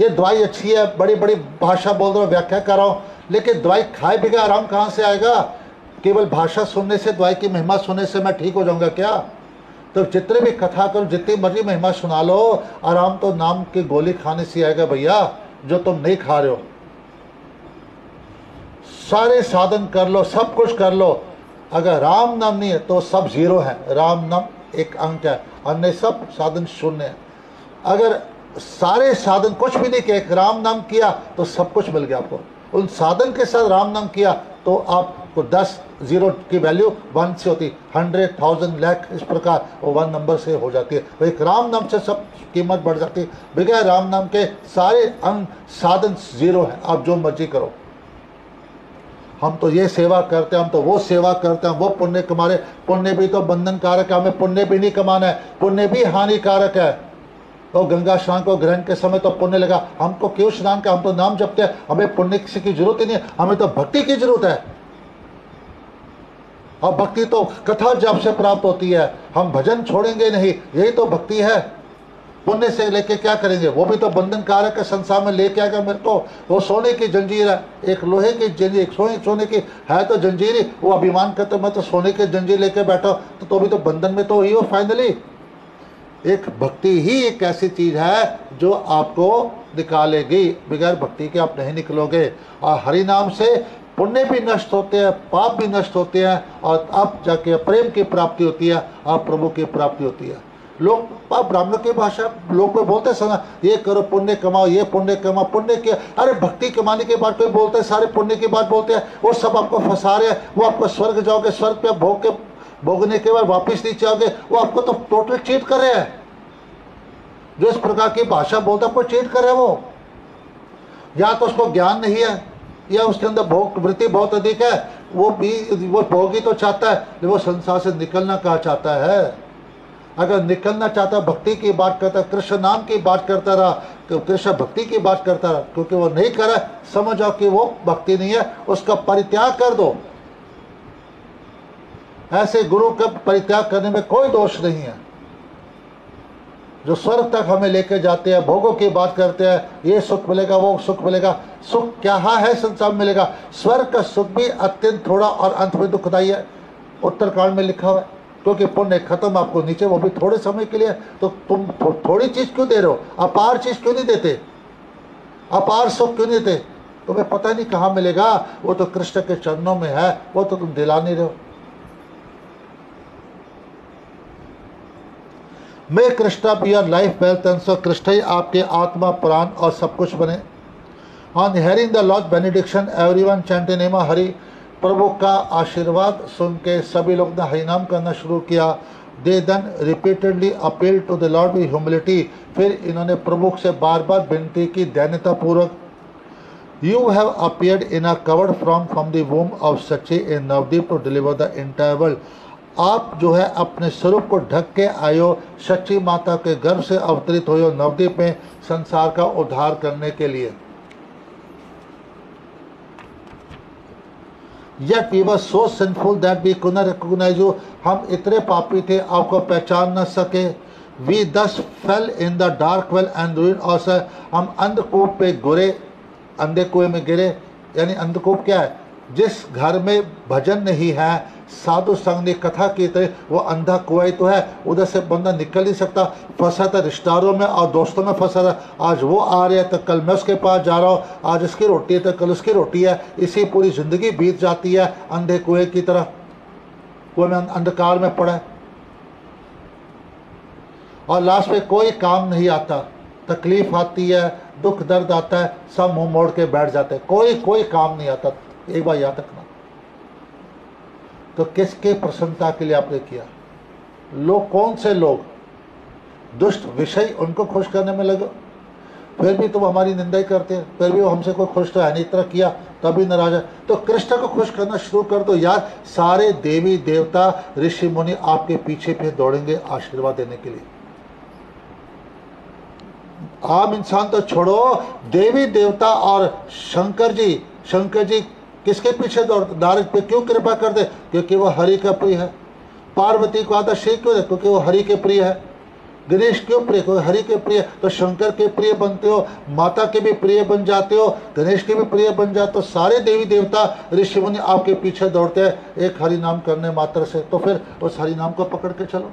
ये दवाई अच्छी है बड़ी बड़ी भाषा बोल रहे हो, व्याख्या कर रहा हूँ लेकिन दवाई खाए बिगा आराम कहाँ से आएगा? केवल भाषा सुनने से, दवाई की महिमा सुनने से मैं ठीक हो जाऊँगा क्या? तो जितने भी कथा करो, जितनी मर्ज़ी महिमा सुना लो, आराम तो नाम की गोली खाने से आएगा भैया, जो तुम नहीं खा रहे हो। सारे साधन कर लो, सब कुछ कर लो। अगर राम नाम नहीं है तो सब ज़ीरो है। राम नाम एक अंक है अन्य सब साधन शून्य है। अगर सारे साधन कुछ भी नहीं किया राम नाम किया तो सब कुछ मिल गया आपको। उन साधन के साथ राम नाम किया तो आपको दस ज़ीरो की वैल्यू वन से होती। हंड्रेड थाउज़ेंड लैख इस प्रकार वो वन नंबर से हो जाती है। तो एक राम नाम से सब कीमत बढ़ जाती है। बगैर राम नाम के सारे अंग साधन ज़ीरो है। आप जो मर्ज़ी करो। हम तो ये सेवा करते हैं, हम तो वो सेवा करते हैं वो पुण्य कमा रहे पुण्य भी तो बंधन कारक है, हमें पुण्य भी नहीं कमाना है। पुण्य भी हानिकारक है। तो गंगा स्नान को ग्रहण के समय तो पुण्य लगा। हमको क्यों स्नान का? हम तो नाम जपते हैं। हमें पुण्य की ज़रूरत ही नहीं हमें तो भक्ति की ज़रूरत है। और भक्ति तो कथा जप से प्राप्त होती है। हम भजन छोड़ेंगे नहीं। यही तो भक्ति है। पुण्य से लेके क्या करेंगे? वो भी तो बंधन कारक है। संसार में लेके आएगा मेरे को। वो सोने की जंजीर है। एक लोहे की जंजीर एक सोने सोने की है तो जंजीर वो अभिमान करते मैं तो सोने की जंजीर लेके बैठा तो, तो भी तो बंधन में तो ही हो फाइनली एक भक्ति ही एक ऐसी चीज़ है जो आपको निकालेगी बगैर भक्ति के आप नहीं निकलोगे। और हरि नाम से पुण्य भी नष्ट होते हैं, पाप भी नष्ट होते हैं, और अब जाके प्रेम की प्राप्ति होती है, आप प्रभु की प्राप्ति होती है। लोग ब्राह्मणों की भाषा लोग कोई बोलते सुना, ये करो, पुण्य कमाओ, ये पुण्य कमाओ, पुण्य के अरे भक्ति कमाने के बाद कोई बोलते हैं, सारे पुण्य की बात बोलते हैं, वो सब आपको फंसा रहे हैं, वो आपको स्वर्ग जाओगे, स्वर्ग पे भोग के भोगने के बाद वापिस नहीं चाहोगे वो आपको तो टोटल चीट कर रहे हैं। जो इस प्रकार की भाषा बोलता आपको चीट कर रहे हैं वो। या तो उसको ज्ञान नहीं है, या उसके अंदर भोग, वृत्ति बहुत अधिक है। वो भी, वो भोगी तो चाहता है, लेकिन वो संसार से निकलना कहा चाहता है? अगर निकलना चाहता, भक्ति की बात करता, कृष्ण नाम की बात करता रहा तो कृष्ण भक्ति की बात करता रहा, क्योंकि वो नहीं करे, समझ आओ कि वो भक्ति नहीं है, उसका परित्याग कर दो। ऐसे गुरु का परित्याग करने में कोई दोष नहीं है। जो स्वर्ग तक हमें लेके जाते हैं भोगों की बात करते हैं ये सुख मिलेगा वो सुख मिलेगा सुख क्या है संसार मिलेगा। स्वर्ग का सुख भी अत्यंत थोड़ा और अंत में दुखदायी है। उत्तरकांड में लिखा हुआ है क्योंकि पुण्य खत्म आपको नीचे वो भी थोड़े समय के लिए। तो तुम थो, थोड़ी चीज़ क्यों दे रहे हो? अपार चीज़ क्यों नहीं देते? अपार सुख क्यों नहीं देते? तुम्हें पता नहीं कहाँ मिलेगा? वो तो कृष्ण के चरणों में है वो तो तुम दिला नहीं रहे हो। May Krishna be your life wealth and Krishna ही आपके आत्मा, प्राण और सब कुछ बने। On hearing the lord benediction everyone Hari प्रभु का आशीर्वाद सुन के सभी लोग ने हरिनाम करना शुरू किया। They then repeatedly appeal to the lord with humility फिर इन्होंने प्रभु से बार बार विनती की दैन्यता पूर्वक you have appeared in a covered from from the womb of Sachi in Navadvip to deliver the entire world आप जो है अपने स्वरूप को ढक के आयो सच्ची माता के गर्भ से अवतरित हो नवदीप में संसार का उद्धार करने के लिए। Were so sinful that we could not recognize you. हम इतने पापी थे, आपको पहचान न सके। Fell in the dark well and ruined ourselves. हम अंधकूप पे गुरे अंधे कुएँ में गिरे। यानी अंधकूप क्या है? जिस घर में भजन नहीं है, साधु संघ ने कथा की थे वो अंधा कुआई तो है, उधर से बंदा निकल नहीं सकता। फंसा था रिश्तेदारों में और दोस्तों में फंसा था। आज वो आ रहे हैं तो कल मैं उसके पास जा रहा हूँ। आज इसकी रोटी है तो कल उसकी रोटी है। इसी पूरी ज़िंदगी बीत जाती है अंधे कुएँ की तरह। कुएँ में अंधकार में पड़ा और लास्ट में कोई काम नहीं आता। तकलीफ़ आती है, दुख दर्द आता है, सब मुँह मोड़ के बैठ जाते कोई कोई काम नहीं आता। एक बार याद रखना। तो किसके प्रसन्नता के लिए आपने किया? लोग कौन से लोग? दुष्ट विषय उनको खुश करने में लगे। फिर भी तुम तो हमारी निंदा ही करते हैं। फिर भी वो हमसे कोई खुश तो है नहीं। तरह किया, तभी नाराज़ है। तो कृष्ण को खुश करना शुरू कर दो यार। सारे देवी देवता, ऋषि मुनि आपके पीछे पे दौड़ेंगे आशीर्वाद देने के लिए। आम इंसान तो छोड़ो। देवी देवता और शंकर जी शंकर जी किसके पीछे दौड़ दारिज पे क्यों कृपा कर दे? क्योंकि वो हरि का प्रिय है। पार्वती को आता श्री क्यों दे? क्योंकि वो हरि के प्रिय है। गणेश क्यों प्रिय? क्योंकि हरि के प्रिय। तो शंकर के प्रिय बनते हो, माता के भी प्रिय बन जाते हो, गणेश के भी प्रिय बन जाते हो सारे देवी देवता, ऋषि मुनि आपके पीछे दौड़ते हैं। एक हरि नाम करने मात्र से तो फिर उस हरि नाम को पकड़ के चलो।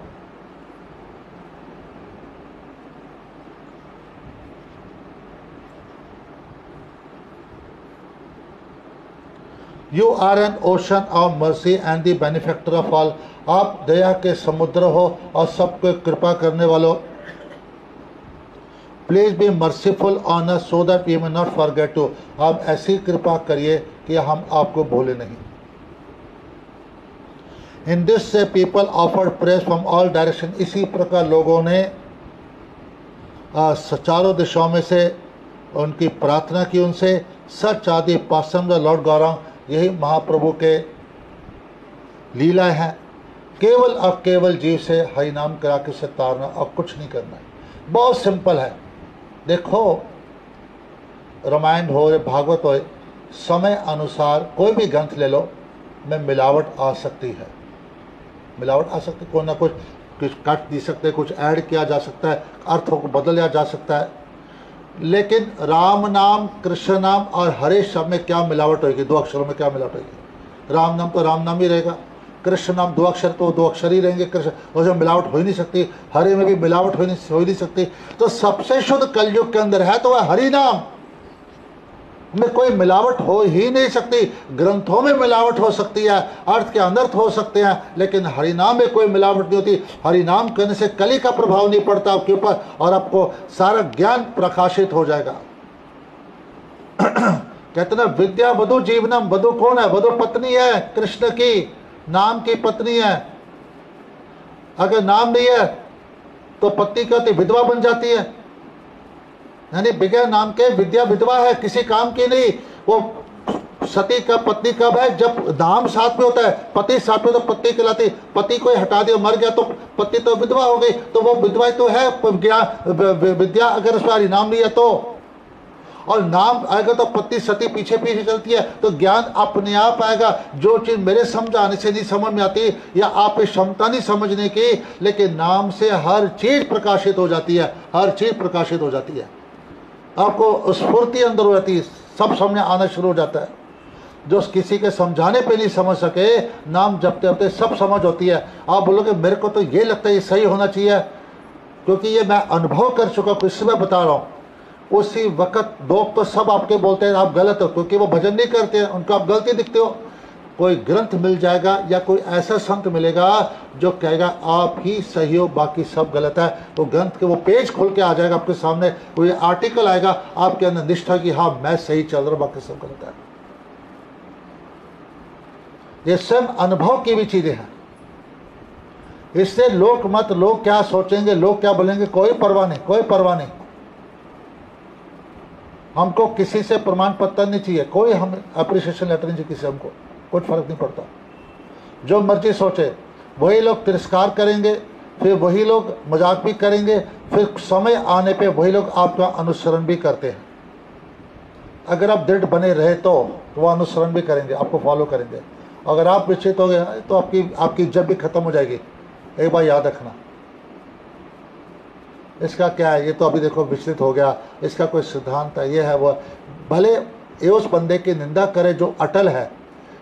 You are an ocean of mercy and the benefactor of all आप दया के समुद्र हो और सबको कृपा करने वालों। Please be merciful on us so that we may not forget to आप ऐसी कृपा करिए कि हम आपको भूले नहीं। इन दिस से people offered praise from all direction इसी प्रकार लोगों ने चारों दिशाओं में से उनकी प्रार्थना की उनसे। सच आदि पासम द लॉर्ड गौरव यही महाप्रभु के लीला है। केवल और केवल जीव से हरि नाम करा के उसे तारना और कुछ नहीं करना है। बहुत सिंपल है। देखो, रामायण हो रहे भागवत हो, समय अनुसार कोई भी ग्रंथ ले लो, में मिलावट आ सकती है। मिलावट आ सकती है कोई ना कुछ कुछ कट दी सकते, कुछ ऐड किया जा सकता है, अर्थों को बदल जा सकता है। लेकिन राम नाम, कृष्ण नाम और हरे शब्द में क्या मिलावट होगी? दो अक्षरों में क्या मिलावट होगी? राम नाम तो राम नाम ही रहेगा। कृष्ण नाम दो अक्षर तो दो अक्षर ही रहेंगे। कृष्ण उसमें मिलावट हो ही नहीं सकती, हरे में भी मिलावट हो ही नहीं सकती। तो सबसे शुद्ध कलयुग के अंदर है तो वह हरि नाम। में कोई मिलावट हो ही नहीं सकती। ग्रंथों में मिलावट हो सकती है, अर्थ के अनर्थ हो सकते हैं, लेकिन हरिनाम में कोई मिलावट नहीं होती। हरिनाम करने से कली का प्रभाव नहीं पड़ता आपके ऊपर, और आपको सारा ज्ञान प्रकाशित हो जाएगा। [clears throat] कहते ना, विद्या वधु जीवनम, वधु कौन है? वधु पत्नी है, कृष्ण की, नाम की पत्नी है। अगर नाम नहीं है तो पत्नी कहती विधवा बन जाती है। यानी बिगैर नाम के विद्या विधवा है, किसी काम की नहीं। वो सती का पत्नी कब है? जब नाम साथ में होता है, पति साथ में तो पत्नी कहलाती पति को हटा दिया, मर गया तो पति तो विधवा हो गई तो वो विधवा तो है। विद्या अगर उसका नाम नहीं है तो। और नाम आएगा तो पति सती पीछे पीछे चलती है तो ज्ञान अपने आप आएगा। जो चीज़ मेरे समझाने से नहीं समझ में आती, या आप क्षमता नहीं समझने की, लेकिन नाम से हर चीज़ प्रकाशित हो जाती है, हर चीज़ प्रकाशित हो जाती है। आपको स्फूर्ति अंदर हो जाती सब सामने आना शुरू हो जाता है। जो किसी के समझाने पे नहीं समझ सके, नाम जपते जपते सब समझ होती है। आप बोलोगे, मेरे को तो ये लगता है ये सही होना चाहिए, क्योंकि ये मैं अनुभव कर चुका इससे मैं बता रहा हूँ। उसी वक्त लोग तो सब आपके बोलते हैं, आप गलत हो, क्योंकि वो भजन नहीं करते हैं, उनको आप गलती दिखते हो। कोई ग्रंथ मिल जाएगा या कोई ऐसा संत मिलेगा जो कहेगा, आप ही सही हो, बाकी सब गलत है। तो ग्रंथ के वो पेज खोल के आ जाएगा आपके सामने कोई आर्टिकल आएगा आपके अंदर निष्ठा की हाँ मैं सही चल रहा हूँ, बाकी सब गलत है। ये सब अनुभव की भी चीज़ें हैं। इससे लोग मत, लोग क्या सोचेंगे, लोग क्या बोलेंगे, कोई परवाह नहीं, कोई परवाह नहीं। हमको किसी से प्रमाण पत्र नहीं चाहिए, कोई हम अप्रिसिएशन लेटर नहीं चाहिए किसी हमको। कुछ फ़र्क नहीं पड़ता। जो मर्ज़ी सोचे, वही लोग तिरस्कार करेंगे, फिर वही लोग मज़ाक भी करेंगे, फिर समय आने पे वही लोग आपका अनुसरण भी करते हैं। अगर आप दृढ़ बने रहे तो वह अनुसरण भी करेंगे, आपको फॉलो करेंगे। अगर आप विचलित हो गए तो आपकी आपकी जब भी खत्म हो जाएगी। एक बार याद रखना। इसका क्या है? ये तो अभी देखो विचलित हो गया। इसका कोई सिद्धांत है, ये है वो, भले ये उस बंदे की निंदा करे जो अटल है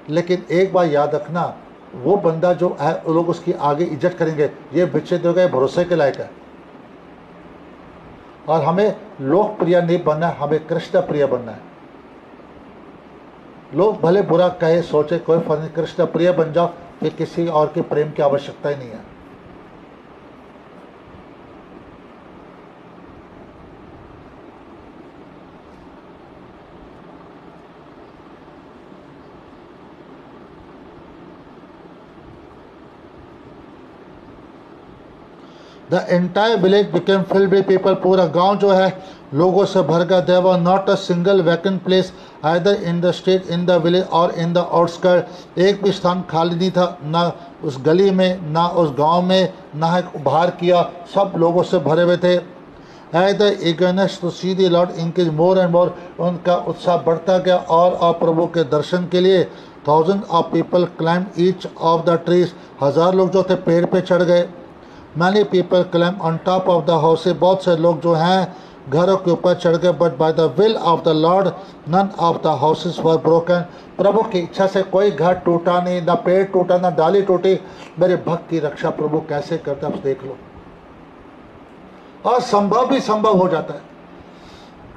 लेकिन एक बार याद रखना, वो बंदा जो है, लोग उसकी आगे इज़्ज़त करेंगे, ये भिक्षे हो गए भरोसे के लायक है। और हमें लोकप्रिय नहीं बनना है, हमें कृष्ण प्रिय बनना है। लोग भले बुरा कहे, सोचे, कोई फ़र्क कृष्ण प्रिय बन जाओ कि किसी और के प्रेम की आवश्यकता ही नहीं है। The entire village became filled with people पूरा गाँव जो है, लोगों से भर गया। There not a single vacant place either in the street in the village or in the outskirt एक भी स्थान खाली नहीं था, ना उस गली में, ना उस गाँव में, ना उभार किया। सब लोगों से भरे हुए थे। As the eagerness to see the lord increase more and more उनका उत्साह बढ़ता गया और और प्रभु के दर्शन के लिए thousand of people climb each of the trees हज़ार लोग जो थे, पेड़ पे चढ़ गए। Many people climb on top of the house बहुत से लोग जो हैं, घरों के ऊपर चढ़ गए but by the will of the lord none of the houses were broken प्रभु की इच्छा से कोई घर टूटा नहीं, ना पेड़ टूटा, ना डाली टूटी। मेरे भक्त की रक्षा प्रभु कैसे करता आप देख लो। और संभव भी संभव हो जाता है।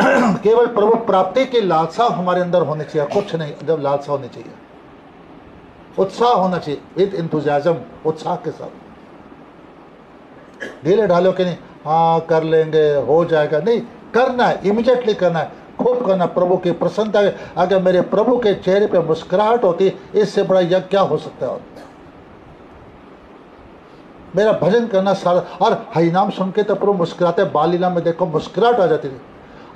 [clears throat] केवल प्रभु प्राप्ति की लालसा हमारे अंदर होनी चाहिए, कुछ नहीं, जब लालसा होनी चाहिए। उत्साह होना चाहिए विद इंतजाजम उत्साह के साथ। ढीले ढालो के नहीं? हाँ कर लेंगे, हो जाएगा। नहीं, करना है इमिजिएटली करना है। खूब करना, प्रभु की प्रसन्नता अगर मेरे प्रभु के चेहरे पे मुस्कुराहट होती, इससे बड़ा यज्ञ क्या हो सकता है। मेरा भजन करना सारा, और हई नाम सुन के तो प्रभु मुस्कुराते बालीला में देखो मुस्कुराहट आ जाती थी।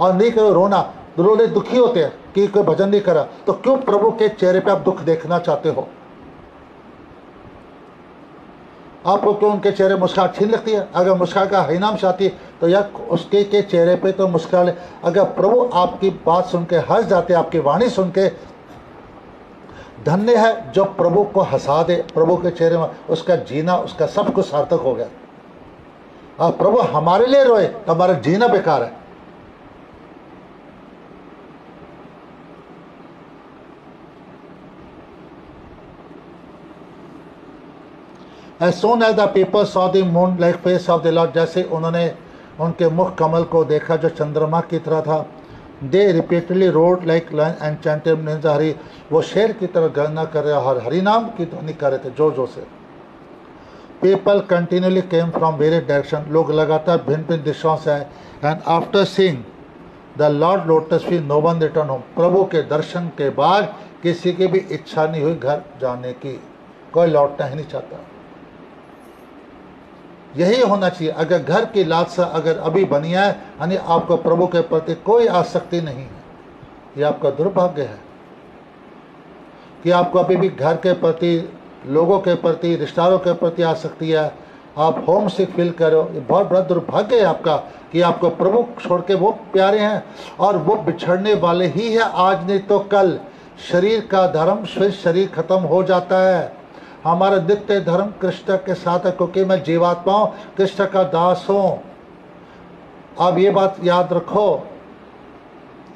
और नहीं करो, रोना, रोने दुखी होते हैं कि कोई भजन नहीं करा। तो क्यों प्रभु के चेहरे पे आप दुख देखना चाहते हो? आपको तो उनके चेहरे मुस्कुराहट छीन लगती है। अगर मुस्कुराहट का हरिनाम चाहती तो या उसके के चेहरे पे तो मुस्कुरा अगर प्रभु आपकी बात सुन के, हंस जाते आपकी वाणी सुन के, धन्य है जो प्रभु को हंसा दे। प्रभु के चेहरे में उसका जीना, उसका सब कुछ सार्थक हो गया। और प्रभु हमारे लिए रोए तो हमारा जीना बेकार है। As soon as the people saw the moon like face of the lord जैसे उन्होंने उनके मुख कमल को देखा जो चंद्रमा की तरह था they repeatedly roared like lion and chanted Hari वो शेर की तरह गणना कर रहे और हरि नाम की ध्वनि कर रहे थे ज़ोर ज़ोर से। People continuously came from various direction लोग लगातार भिन्न भिन्न दिशाओं से आए। And after seeing the lord lotus feet no one returned home प्रभु के दर्शन के बाद किसी की भी इच्छा नहीं हुई घर जाने की। कोई लौटना ही नहीं चाहता। यही होना चाहिए। अगर घर की लालसा अगर अभी बनी है, यानी आपको प्रभु के प्रति कोई आसक्ति नहीं है, ये आपका दुर्भाग्य है कि आपको अभी भी घर के प्रति, लोगों के प्रति, रिश्तेदारों के प्रति आसक्ति है। आप होम सिक फील करो ये बहुत बड़ा दुर्भाग्य है आपका कि आपको प्रभु छोड़ के वो प्यारे हैं और वो बिछड़ने वाले ही है। आज नहीं तो कल शरीर का धर्म, फिर शरीर खत्म हो जाता है। हमारा नित्य धर्म कृष्ण के साथ है क्योंकि मैं जीवात्मा हूँ, कृष्ण का दास हूँ। अब ये बात याद रखो,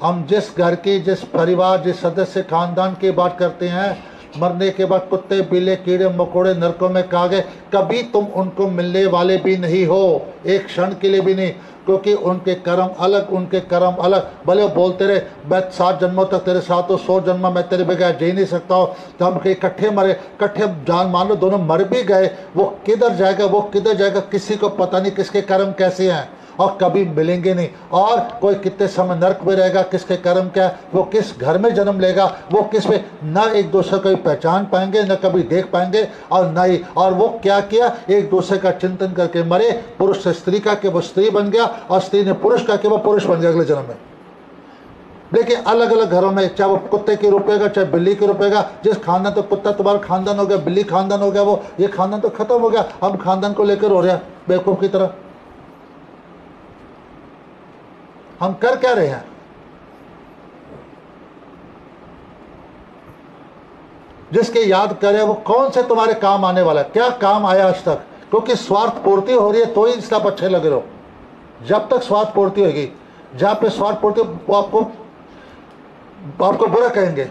हम जिस घर की, जिस परिवार, जिस सदस्य, खानदान की बात करते हैं मरने के बाद कुत्ते बिल्ले कीड़े, मकोड़े, नरकों में कहा गए कभी तुम उनको मिलने वाले भी नहीं हो। एक क्षण के लिए भी नहीं, क्योंकि उनके कर्म अलग, उनके कर्म अलग। भले बोलते रहे, मैं सात जन्मों तक तेरे साथ हो, सौ जन्म मैं तेरे बगैर जी नहीं सकता हूँ। तो हम इकट्ठे मरे, इकट्ठे जान मान लो, दोनों मर भी गए। वो किधर जाएगा, वो किधर जाएगा, किसी को पता नहीं, किसके कर्म कैसे हैं? और कभी मिलेंगे नहीं। और कोई कितने समय नर्क में रहेगा, किसके कर्म क्या है, वो किस घर में जन्म लेगा, वो किसमें न एक दूसरे को पहचान पाएँगे, न कभी देख पाएँगे और न ही और वो क्या किया, एक दूसरे का चिंतन करके मरे, पुरुष से स्त्री का कि वो स्त्री बन गया और स्त्री ने पुरुष का कि वो पुरुष बन गया अगले जन्म में। लेकिन अलग अलग घरों में, चाहे वो कुत्ते के रुपएगा चाहे बिल्ली के रुपएगा जिस खानदान तो कुत्ता तुम्हारा खानदान हो गया, बिल्ली खानदान हो गया, वो ये खानदान तो खत्म हो गया हम खानदान को लेकर हो रहे हैं बेवकूफ़ की तरह। हम कर क्या रहे हैं? जिसके याद करे, वो कौन से तुम्हारे काम आने वाला है? क्या काम आया आज तक? क्योंकि स्वार्थ पूर्ति हो रही है तो ही सब अच्छे लगे रहो। जब तक स्वार्थ पूर्ति होगी, जहाँ पे स्वार्थ पूर्ति आपको आपको बुरा कहेंगे।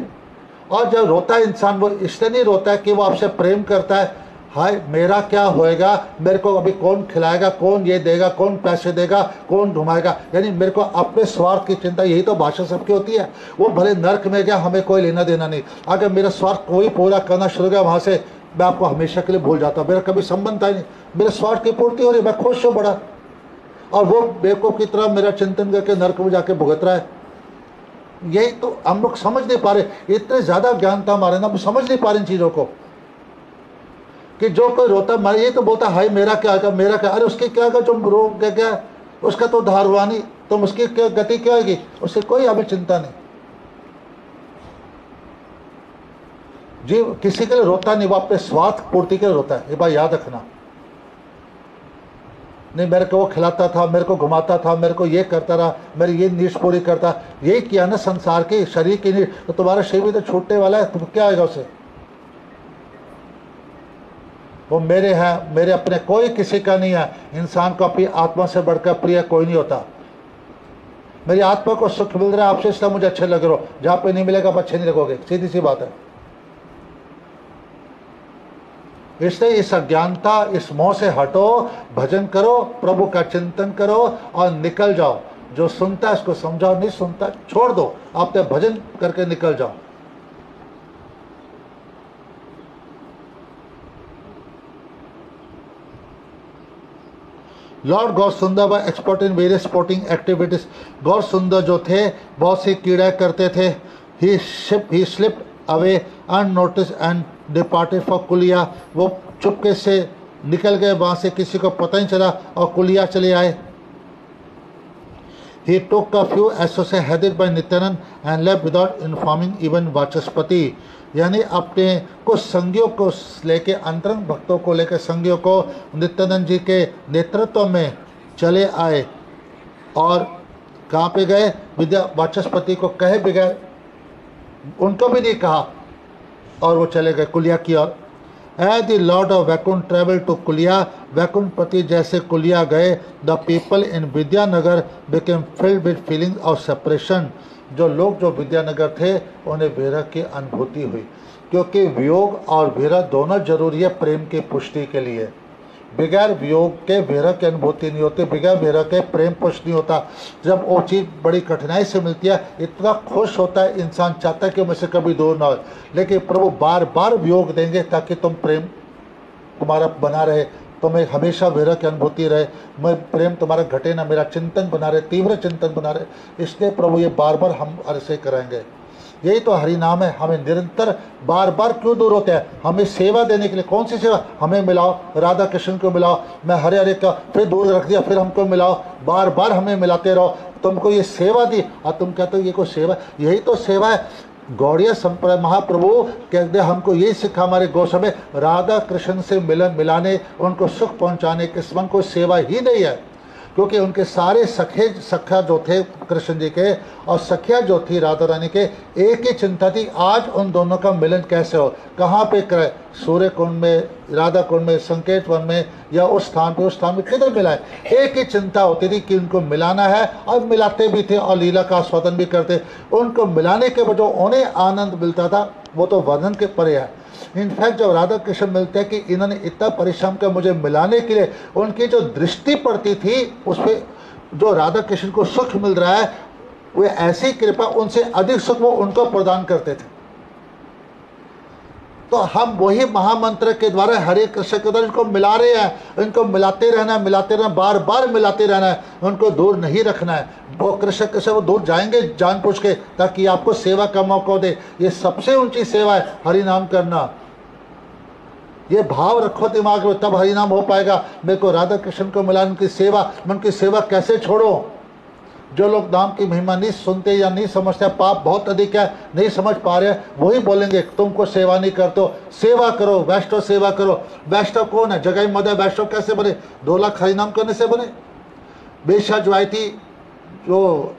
और जब रोता है इंसान, वो इसलिए नहीं रोता है कि वो आपसे प्रेम करता है हाय, मेरा क्या होएगा? मेरे को अभी कौन खिलाएगा? कौन ये देगा? कौन पैसे देगा? कौन घुमाएगा? यानी मेरे को अपने स्वार्थ की चिंता, यही तो भाषा सबकी होती है। वो भले नर्क में गया, हमें कोई लेना देना नहीं। अगर मेरा स्वार्थ कोई पूरा करना शुरू किया, वहाँ से मैं आपको हमेशा के लिए भूल जाता हूँ। मेरा कभी संबंध था नहीं। मेरे स्वार्थ की पूर्ति हो रही मैं खुश हूँ बड़ा। और वो बेवकूफ़ की तरह मेरा चिंतन करके नर्क में जाके भुगत रहा है। यही तो हम लोग समझ नहीं पा रहे। इतने ज़्यादा ज्ञान था हमारे ना हम समझ नहीं पा रहे इन चीज़ों को। कि जो कोई रोता मारे ये तो बोलता, हाय, मेरा क्या आएगा मेरा क्या अरे, उसके क्या आएगा जो रो क्या क्या उसका तो धारवानी तो उसकी क्या, गति क्या होगी? उससे कोई हमें चिंता नहीं। जी, किसी के लिए रोता नहीं, वो अपने स्वार्थ पूर्ति के लिए रोता है। ये बात याद रखना। नहीं, मेरे को वो खिलाता था, मेरे को घुमाता था, मेरे को ये करता रहा, मेरी ये नीच पूरी करता। यही किया ना संसार की शरीर की नीच तो तुम्हारा शरीर भी तो छूटने वाला है तो क्या आएगा उसे? वो मेरे हैं, मेरे अपने कोई किसी का नहीं है। इंसान को अपनी आत्मा से बढ़कर प्रिय कोई नहीं होता। मेरी आत्मा को सुख मिल रहा है, आपसे इसलिए मुझे अच्छे लग रहे हो। जहाँ पे नहीं मिलेगा, आप अच्छे नहीं लगोगे। सीधी सी बात है। इसलिए इस अज्ञानता, इस मोह से हटो, भजन करो, प्रभु का चिंतन करो और निकल जाओ। जो सुनता है, उसको समझाओ, नहीं सुनता, छोड़ दो। आप तो भजन करके निकल जाओ। Lord Gaur Sundar was expert in various sporting activities Gaur Sundar जो थे, बहुत सी कीड़ा करते थे। He ship he slip away unnoticed and departed for Kulia वो चुपके से निकल गए, वहाँ से किसी को पता नहीं चला और कुलिया चले आए। ही टोक a few associates headed by Nityanand and left without informing even वाचस्पति यानी अपने कुछ संगियों को लेके अंतरंग भक्तों को लेकर संगियों को नित्यानंद जी के नेतृत्व में चले आए और कहाँ पे गए? विद्या वाचस्पति को कहे भी गए उनको भी नहीं कहा और वो चले गए कुलिया की ओर। As the lord of Vaikuntha, travel to Kulia. वैकुंठपति जैसे कुलिया गए, the people in Vidyanagar became filled with feeling of separation. जो लोग जो विद्यानगर थे, उन्हें विरह की अनुभूति हुई। क्योंकि वियोग और विरह दोनों ज़रूरी है प्रेम की पुष्टि के लिए। बगैर वियोग के विरह की अनुभूति नहीं होती, बगैर विरह के प्रेम पुष्ट नहीं होता। जब वो चीज़ बड़ी कठिनाई से मिलती है, इतना खुश होता है, इंसान चाहता है कि मुझसे कभी दूर ना हो। लेकिन प्रभु बार बार वियोग देंगे ताकि तुम प्रेम तुम्हारा बना रहे तुम्हें हमेशा विरह की अनुभूति रहे? मैं प्रेम तुम्हारा घटे ना, मेरा चिंतन बना रहे, तीव्र चिंतन बना रहे। इसलिए प्रभु, ये बार बार हम अरसे कराएँगे। यही तो हरि नाम है, हमें निरंतर बार बार क्यों दूर होते हैं? हमें सेवा देने के लिए कौन सी सेवा? हमें मिलाओ राधा कृष्ण को मिलाओ, मैं हरे हरे का फिर दूर रख दिया, फिर हमको मिलाओ। बार बार हमें मिलाते रहो। तुमको ये सेवा दी और तुम कहते हो ये कोई सेवा? यही तो सेवा है। गौड़िया संप्रदाय महाप्रभु कहते हमको यही सिखा हमारे गौश में राधा कृष्ण से मिलन मिलाने, उनको सुख पहुँचाने के को सेवा ही नहीं है। क्योंकि उनके सारे सखे, सख्या जो थे कृष्ण जी के और सखिया जो थी राधा रानी के, एक ही चिंता थी, आज उन दोनों का मिलन कैसे हो? कहाँ पे करे सूर्य कुंड में, राधा कुंड में, संकेत वन में, या उस स्थान पे, उस स्थान में किधर मिलाए एक ही चिंता होती थी कि उनको मिलाना है, और मिलाते भी थे, और लीला का आस्वादन भी करते। उनको मिलाने के वजह उन्हें आनंद मिलता था, वो तो वर्णन के परे है। इनफैक्ट जब राधा कृष्ण मिलते हैं कि इन्होंने इतना परिश्रम किया मुझे मिलाने के लिए, उनकी जो दृष्टि पड़ती थी, उस पर जो राधा कृष्ण को सुख मिल रहा है, वे ऐसी कृपा, उनसे अधिक सुख वो उनको प्रदान करते थे। तो हम वही महामंत्र के द्वारा हरे कृष्ण के द्वारा इनको मिला रहे हैं, इनको मिलाते रहना है, मिलाते रहना बार बार मिलाते रहना है, उनको दूर नहीं रखना है। वो कृष्ण कृष्ण वो दूर जाएँगे जान पूछ के, ताकि आपको सेवा का मौका दे। ये सबसे ऊँची सेवा है हरि नाम करना। ये भाव रखो दिमाग में, तब हरिनाम हो पाएगा। मेरे को राधा कृष्ण को मिला उनकी सेवा, मैं उनकी सेवा कैसे छोड़ो? जो लोग नाम की महिमा नहीं सुनते या नहीं समझते, पाप बहुत अधिक है, नहीं समझ पा रहे, वही बोलेंगे, तुमको सेवा नहीं करते हो। सेवा करो, वैष्णव सेवा करो। वैष्णव कौन है? जगह मदय वैष्णव कैसे बने? दो लाख हरिनाम करने से बने। बेशा जो आई थी, जो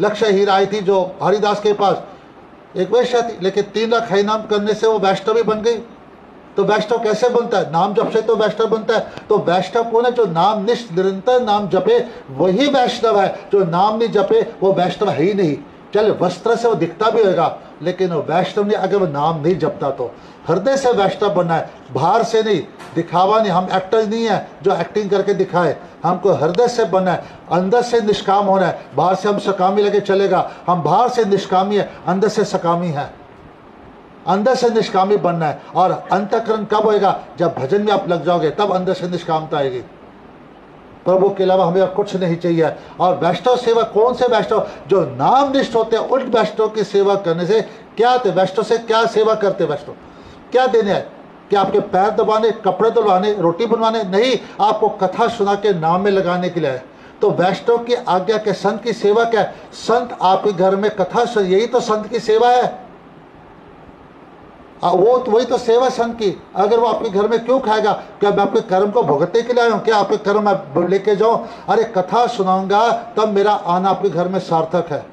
लक्ष्य हीरा आई थी, जो हरिदास के पास, एक वैश्या थी, लेकिन तीन लाख हरिनाम करने से वो वैष्णवी बन गई। तो वैष्णव कैसे बनता है? नाम जप से तो वैष्णव बनता है। तो वैष्णव कौन है? जो नाम निष्ठ निरंतर नाम जपे, वही वैष्णव है। जो नाम नहीं जपे, वो वैष्णव है ही नहीं। चल, वस्त्र से वो दिखता भी होगा, लेकिन वो वैष्णव नहीं, अगर वो नाम नहीं जपता तो। हृदय से वैष्णव बनना है बाहर से नहीं। दिखावा नहीं, हम एक्टर नहीं है जो एक्टिंग करके दिखाए। हमको हृदय से बनना है, अंदर से निष्काम होना है। बाहर से हम सकामी लेके चलेगा। हम बाहर से निष्कामी है, अंदर से सकामी है। अंदर से निष्कामी बनना है। और अंतकरण कब होएगा? जब भजन में आप लग जाओगे, तब अंदर से निष्कामता आएगी। प्रभु के अलावा हमें कुछ नहीं चाहिए। और वैष्णव सेवा कौन से वैष्णव? जो नाम निष्ठ होते हैं, उन वैष्णव की सेवा करने से क्या आते वैष्णव से क्या सेवा करते वैष्णव? क्या देने है? कि आपके पैर दबाने, कपड़े धुलवाने रोटी बनवाने? नहीं, आपको कथा सुना के नाम में लगाने के लिए तो वैष्णव की आज्ञा के संत की सेवा क्या है? संत आपके घर में कथा यही तो संत की सेवा है। वो तो वही तो सेवा संत की। अगर वो आपके घर में क्यों खाएगा? क्या मैं आपके कर्म को भुगतने के लिए आया हूँ? क्या आपके कर्म मैं लेके जाऊँ? अरे कथा सुनाऊँगा, तब मेरा आना आपके घर में सार्थक है।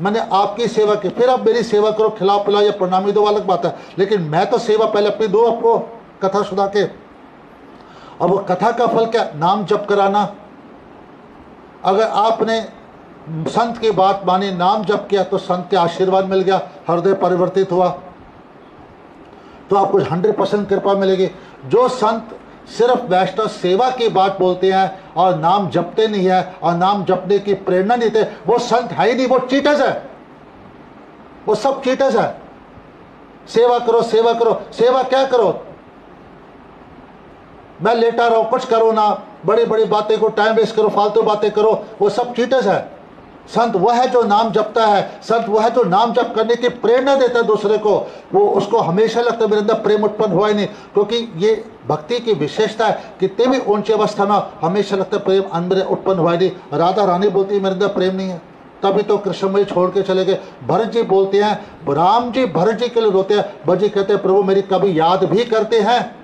मैंने आपकी सेवा की। फिर आप मेरी सेवा करो खिलाओ पिलाओ, या प्रणामी दो अलग बात है। लेकिन मैं तो सेवा पहले अपनी दो आपको, कथा सुना के। और वो कथा का फल क्या? नाम जप कराना। अगर आपने संत की बात मानी, नाम जप किया तो संत के आशीर्वाद मिल गया, हृदय परिवर्तित हुआ। तो आपको हंड्रेड परसेंट कृपा मिलेगी। जो संत सिर्फ़ वैष्णव सेवा की बात बोलते हैं और नाम जपते नहीं है और नाम जपने की प्रेरणा नहीं देते, वो संत है ही नहीं, वो चीटस है। वो सब चीटस है। सेवा करो सेवा करो, सेवा क्या करो? मैं लेटा रहो कुछ करो ना। बड़ी बड़ी बातें को टाइम वेस्ट करो, फालतू बातें करो, वो सब चीटस है। संत वह है जो नाम जपता है, संत वह है जो नाम जप करने की प्रेरणा देता है दूसरे को, वो उसको हमेशा लगता है, मेरे अंदर प्रेम उत्पन्न हुआ ही नहीं, क्योंकि ये भक्ति की विशेषता है कितने भी ऊँची अवस्था में हमेशा लगता है प्रेम अंदर उत्पन्न हुआ नहीं। राधा रानी बोलती है, मेरे अंदर प्रेम नहीं है। तभी तो कृष्ण मुझे छोड़ के चले गए। भरत जी बोलते हैं, राम जी, भरत जी के लिए रोते हैं। भरत जी कहते हैं, प्रभु मेरी कभी याद भी करते हैं।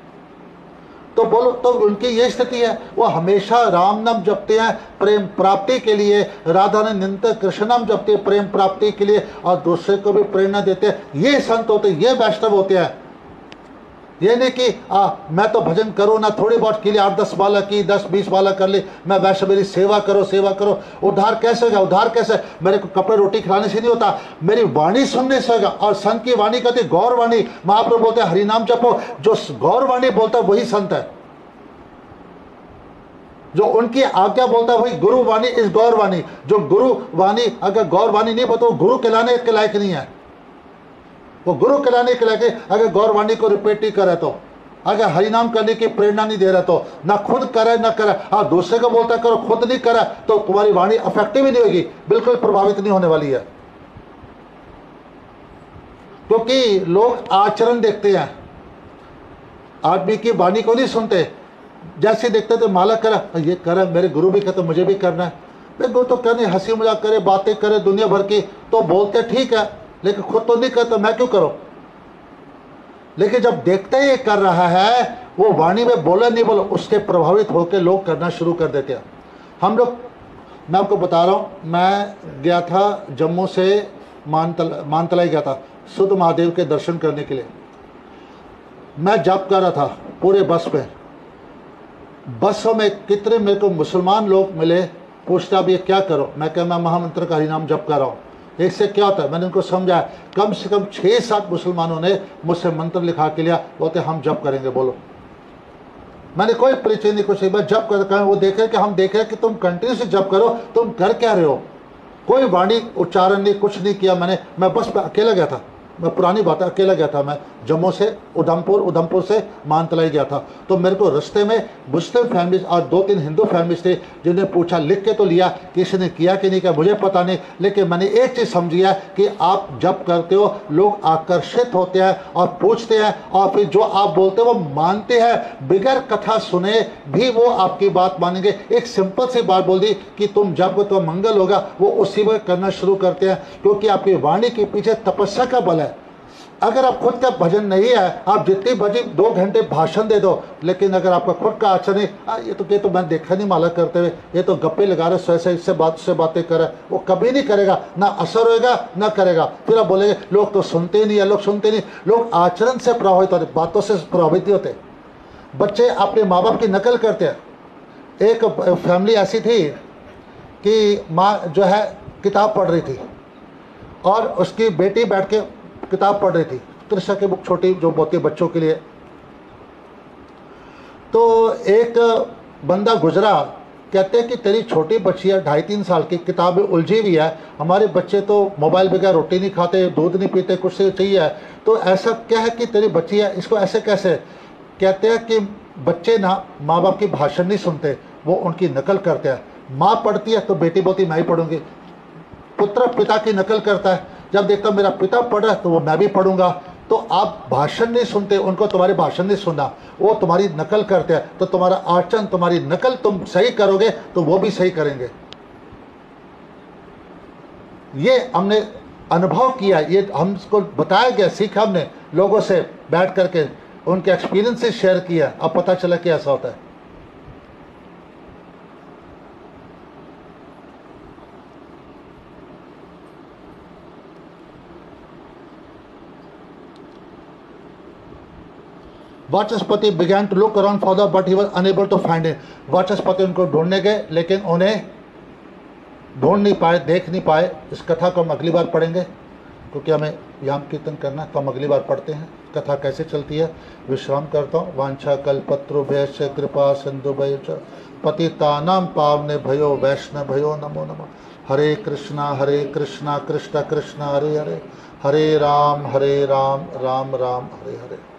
तो बोलो तो उनकी ये स्थिति है, वो हमेशा राम नाम जपते हैं प्रेम प्राप्ति के लिए, राधा ने निंत कृष्ण नाम जपते प्रेम प्राप्ति के लिए, और दूसरे को भी प्रेरणा देते हैं। ये संत होते हैं, ये वैष्णव होते हैं। नहीं कि आ, मैं तो भजन करो ना थोड़ी बहुत के लिए आठ दस बालक की दस बीस बालक कर ली मैं वैसे मेरी सेवा करो सेवा करो। उद्धार कैसे होगा उद्धार कैसे? मेरे को कपड़े रोटी खिलाने से नहीं होता। मेरी वाणी सुनने से होगा। और संत की वाणी कहती गौर वाणी। महाप्रभु बोलते हैं हरिनाम जपो। जो गौर वाणी बोलता वही संत है। जो उनकी आज्ञा बोलता है वही गुरु वाणी इस गौर वाणी। जो गुरु वाणी अगर गौर वाणी नहीं बोलता वो गुरु कहलाने के लायक नहीं है। वो गुरु कहलाने के लायक अगर गौरवाणी को रिपीट नहीं करे तो अगर हरिनाम करने की प्रेरणा नहीं दे रहा तो ना खुद करे, ना करे। हाँ दूसरे को बोलता करो, खुद नहीं करे तो तुम्हारी वाणी अफेक्टिव ही नहीं होगी, बिल्कुल प्रभावित नहीं होने वाली है। क्योंकि तो लोग आचरण देखते हैं। आदमी की वाणी को नहीं सुनते। जैसे देखते थे माला करा ये करा मेरे गुरु भी कहते मुझे भी करना है। मेरे गुरु तो कहने हँसी मज़ाक करे, बातें करे दुनिया भर की तो बोलते ठीक है। लेकिन खुद तो नहीं करता मैं क्यों करूँ? लेकिन जब देखते ही कर रहा है, वो वाणी में बोले नहीं बोलो उसके प्रभावित होकर लोग करना शुरू कर देते हैं। हम लोग, मैं आपको बता रहा हूँ, मैं गया था जम्मू से मानतल, मानतलाई गया था, शुद्ध महादेव के दर्शन करने के लिए। मैं जप कर रहा था पूरे बस में बस में कितने मेरे को मुसलमान लोग मिले, पूछता अब ये क्या करो? मैं कह, मैं महामंत्र का हरिनाम जप कर रहा हूँ। इससे क्या होता है? मैंने उनको समझाया कम से कम छः सात मुसलमानों ने मुझसे मंत्र लिखा के लिया। बोलते हम जब करेंगे। बोलो। मैंने कोई परिचय नहीं, कुछ बार जब कर वो देखे कि हम देख कि तुम कंटिन्यू से जब करो, तुम कर क्या रहे हो? कोई वाणी उच्चारण नहीं, कुछ नहीं किया मैंने। मैं बस अकेला गया था। मैं पुरानी बात अकेला गया था, मैं जम्मू से उधमपुर उधमपुर से मानतलाई गया था। तो मेरे को रस्ते में मुस्लिम फैमिलीज़ और दो तीन हिंदू फैमिलीज़ थे जिन्होंने पूछा, लिख के तो लिया, किसी ने किया कि नहीं किया, मुझे पता नहीं, लेकिन मैंने एक चीज़ समझी है कि आप जब करते हो, लोग आकर्षित होते हैं और पूछते हैं, और फिर जो आप बोलते हो, वो मानते हैं। बिगैर कथा सुने भी वो आपकी बात मानेंगे। एक सिंपल सी बात बोल दी कि तुम जब तो मंगल होगा, वो उसी में करना शुरू करते हैं, क्योंकि आपकी वाणी के पीछे तपस्या का बल है। अगर आप खुद का भजन नहीं है, आप जितनी बजी दो घंटे भाषण दे दो, लेकिन अगर आपका खुद का आचरण ये तो ये तो मैं देखा नहीं माला करते हुए, ये तो गप्पे लगा रहे, सौ से इससे बात से बातें कर रहे वो कभी नहीं करेगा, ना असर होएगा, ना करेगा। फिर आप बोलेंगे, लोग तो सुनते नहीं है, लोग सुनते नहीं। लोग आचरण से प्रभावित होते, बातों से प्रभावित होते। बच्चे अपने माँ बाप की नकल करते हैं। एक फैमिली ऐसी थी कि माँ जो है, किताब पढ़ रही थी। और उसकी बेटी बैठ के किताब पढ़ रही थी त्रिशा की बुक छोटी, जो होती है बच्चों के लिए। तो एक बंदा गुजरा, कहते हैं कि तेरी छोटी बच्ची है, ढाई तीन साल की, किताबें उलझी हुई है, हमारे बच्चे तो मोबाइल बगैर रोटी नहीं खाते, दूध नहीं पीते, कुछ से चाहिए तो ऐसा क्या है कि तेरी बच्ची है, इसको ऐसे कैसे? कहते हैं कि बच्चे ना माँ बाप की भाषण नहीं सुनते, वो उनकी नकल करते हैं। माँ पढ़ती है तो बेटी बोलती मैं ही पढ़ूँगी। पुत्र पिता की नकल करता है जब देखता मेरा पिता पढ़ तो वो मैं भी पढ़ूँगा। तो आप भाषण नहीं सुनते, उनको तुम्हारे भाषण नहीं सुनना। वो तुम्हारी नकल करते हैं तो तुम्हारा आचरण, तुम्हारी नकल तुम सही करोगे तो वो भी सही करेंगे। ये हमने अनुभव किया, ये हमको बताया गया, सीखा हमने लोगों से बैठ करके, उनके एक्सपीरियंस शेयर किया, अब पता चला कि ऐसा होता है। Vachaspati began to look around for the but he was unable to find it Vachaspati उनको ढूँढने गए, लेकिन उन्हें ढूंढ नहीं पाए, देख नहीं पाए। इस कथा को हम अगली बार पढ़ेंगे, क्योंकि हमें याम कीर्तन करना है तो हम अगली बार पढ़ते हैं। कथा कैसे चलती है? विश्राम करता हूँ। वांछा कल्पत्रु भैश कृपा सिंधु भय पतितानाम पावने भयो, वैष्णव भयो, नमो नमो। हरे कृष्णा हरे कृष्णा, कृष्ण कृष्ण, हरे हरे। हरे राम हरे राम राम राम, हरे हरे।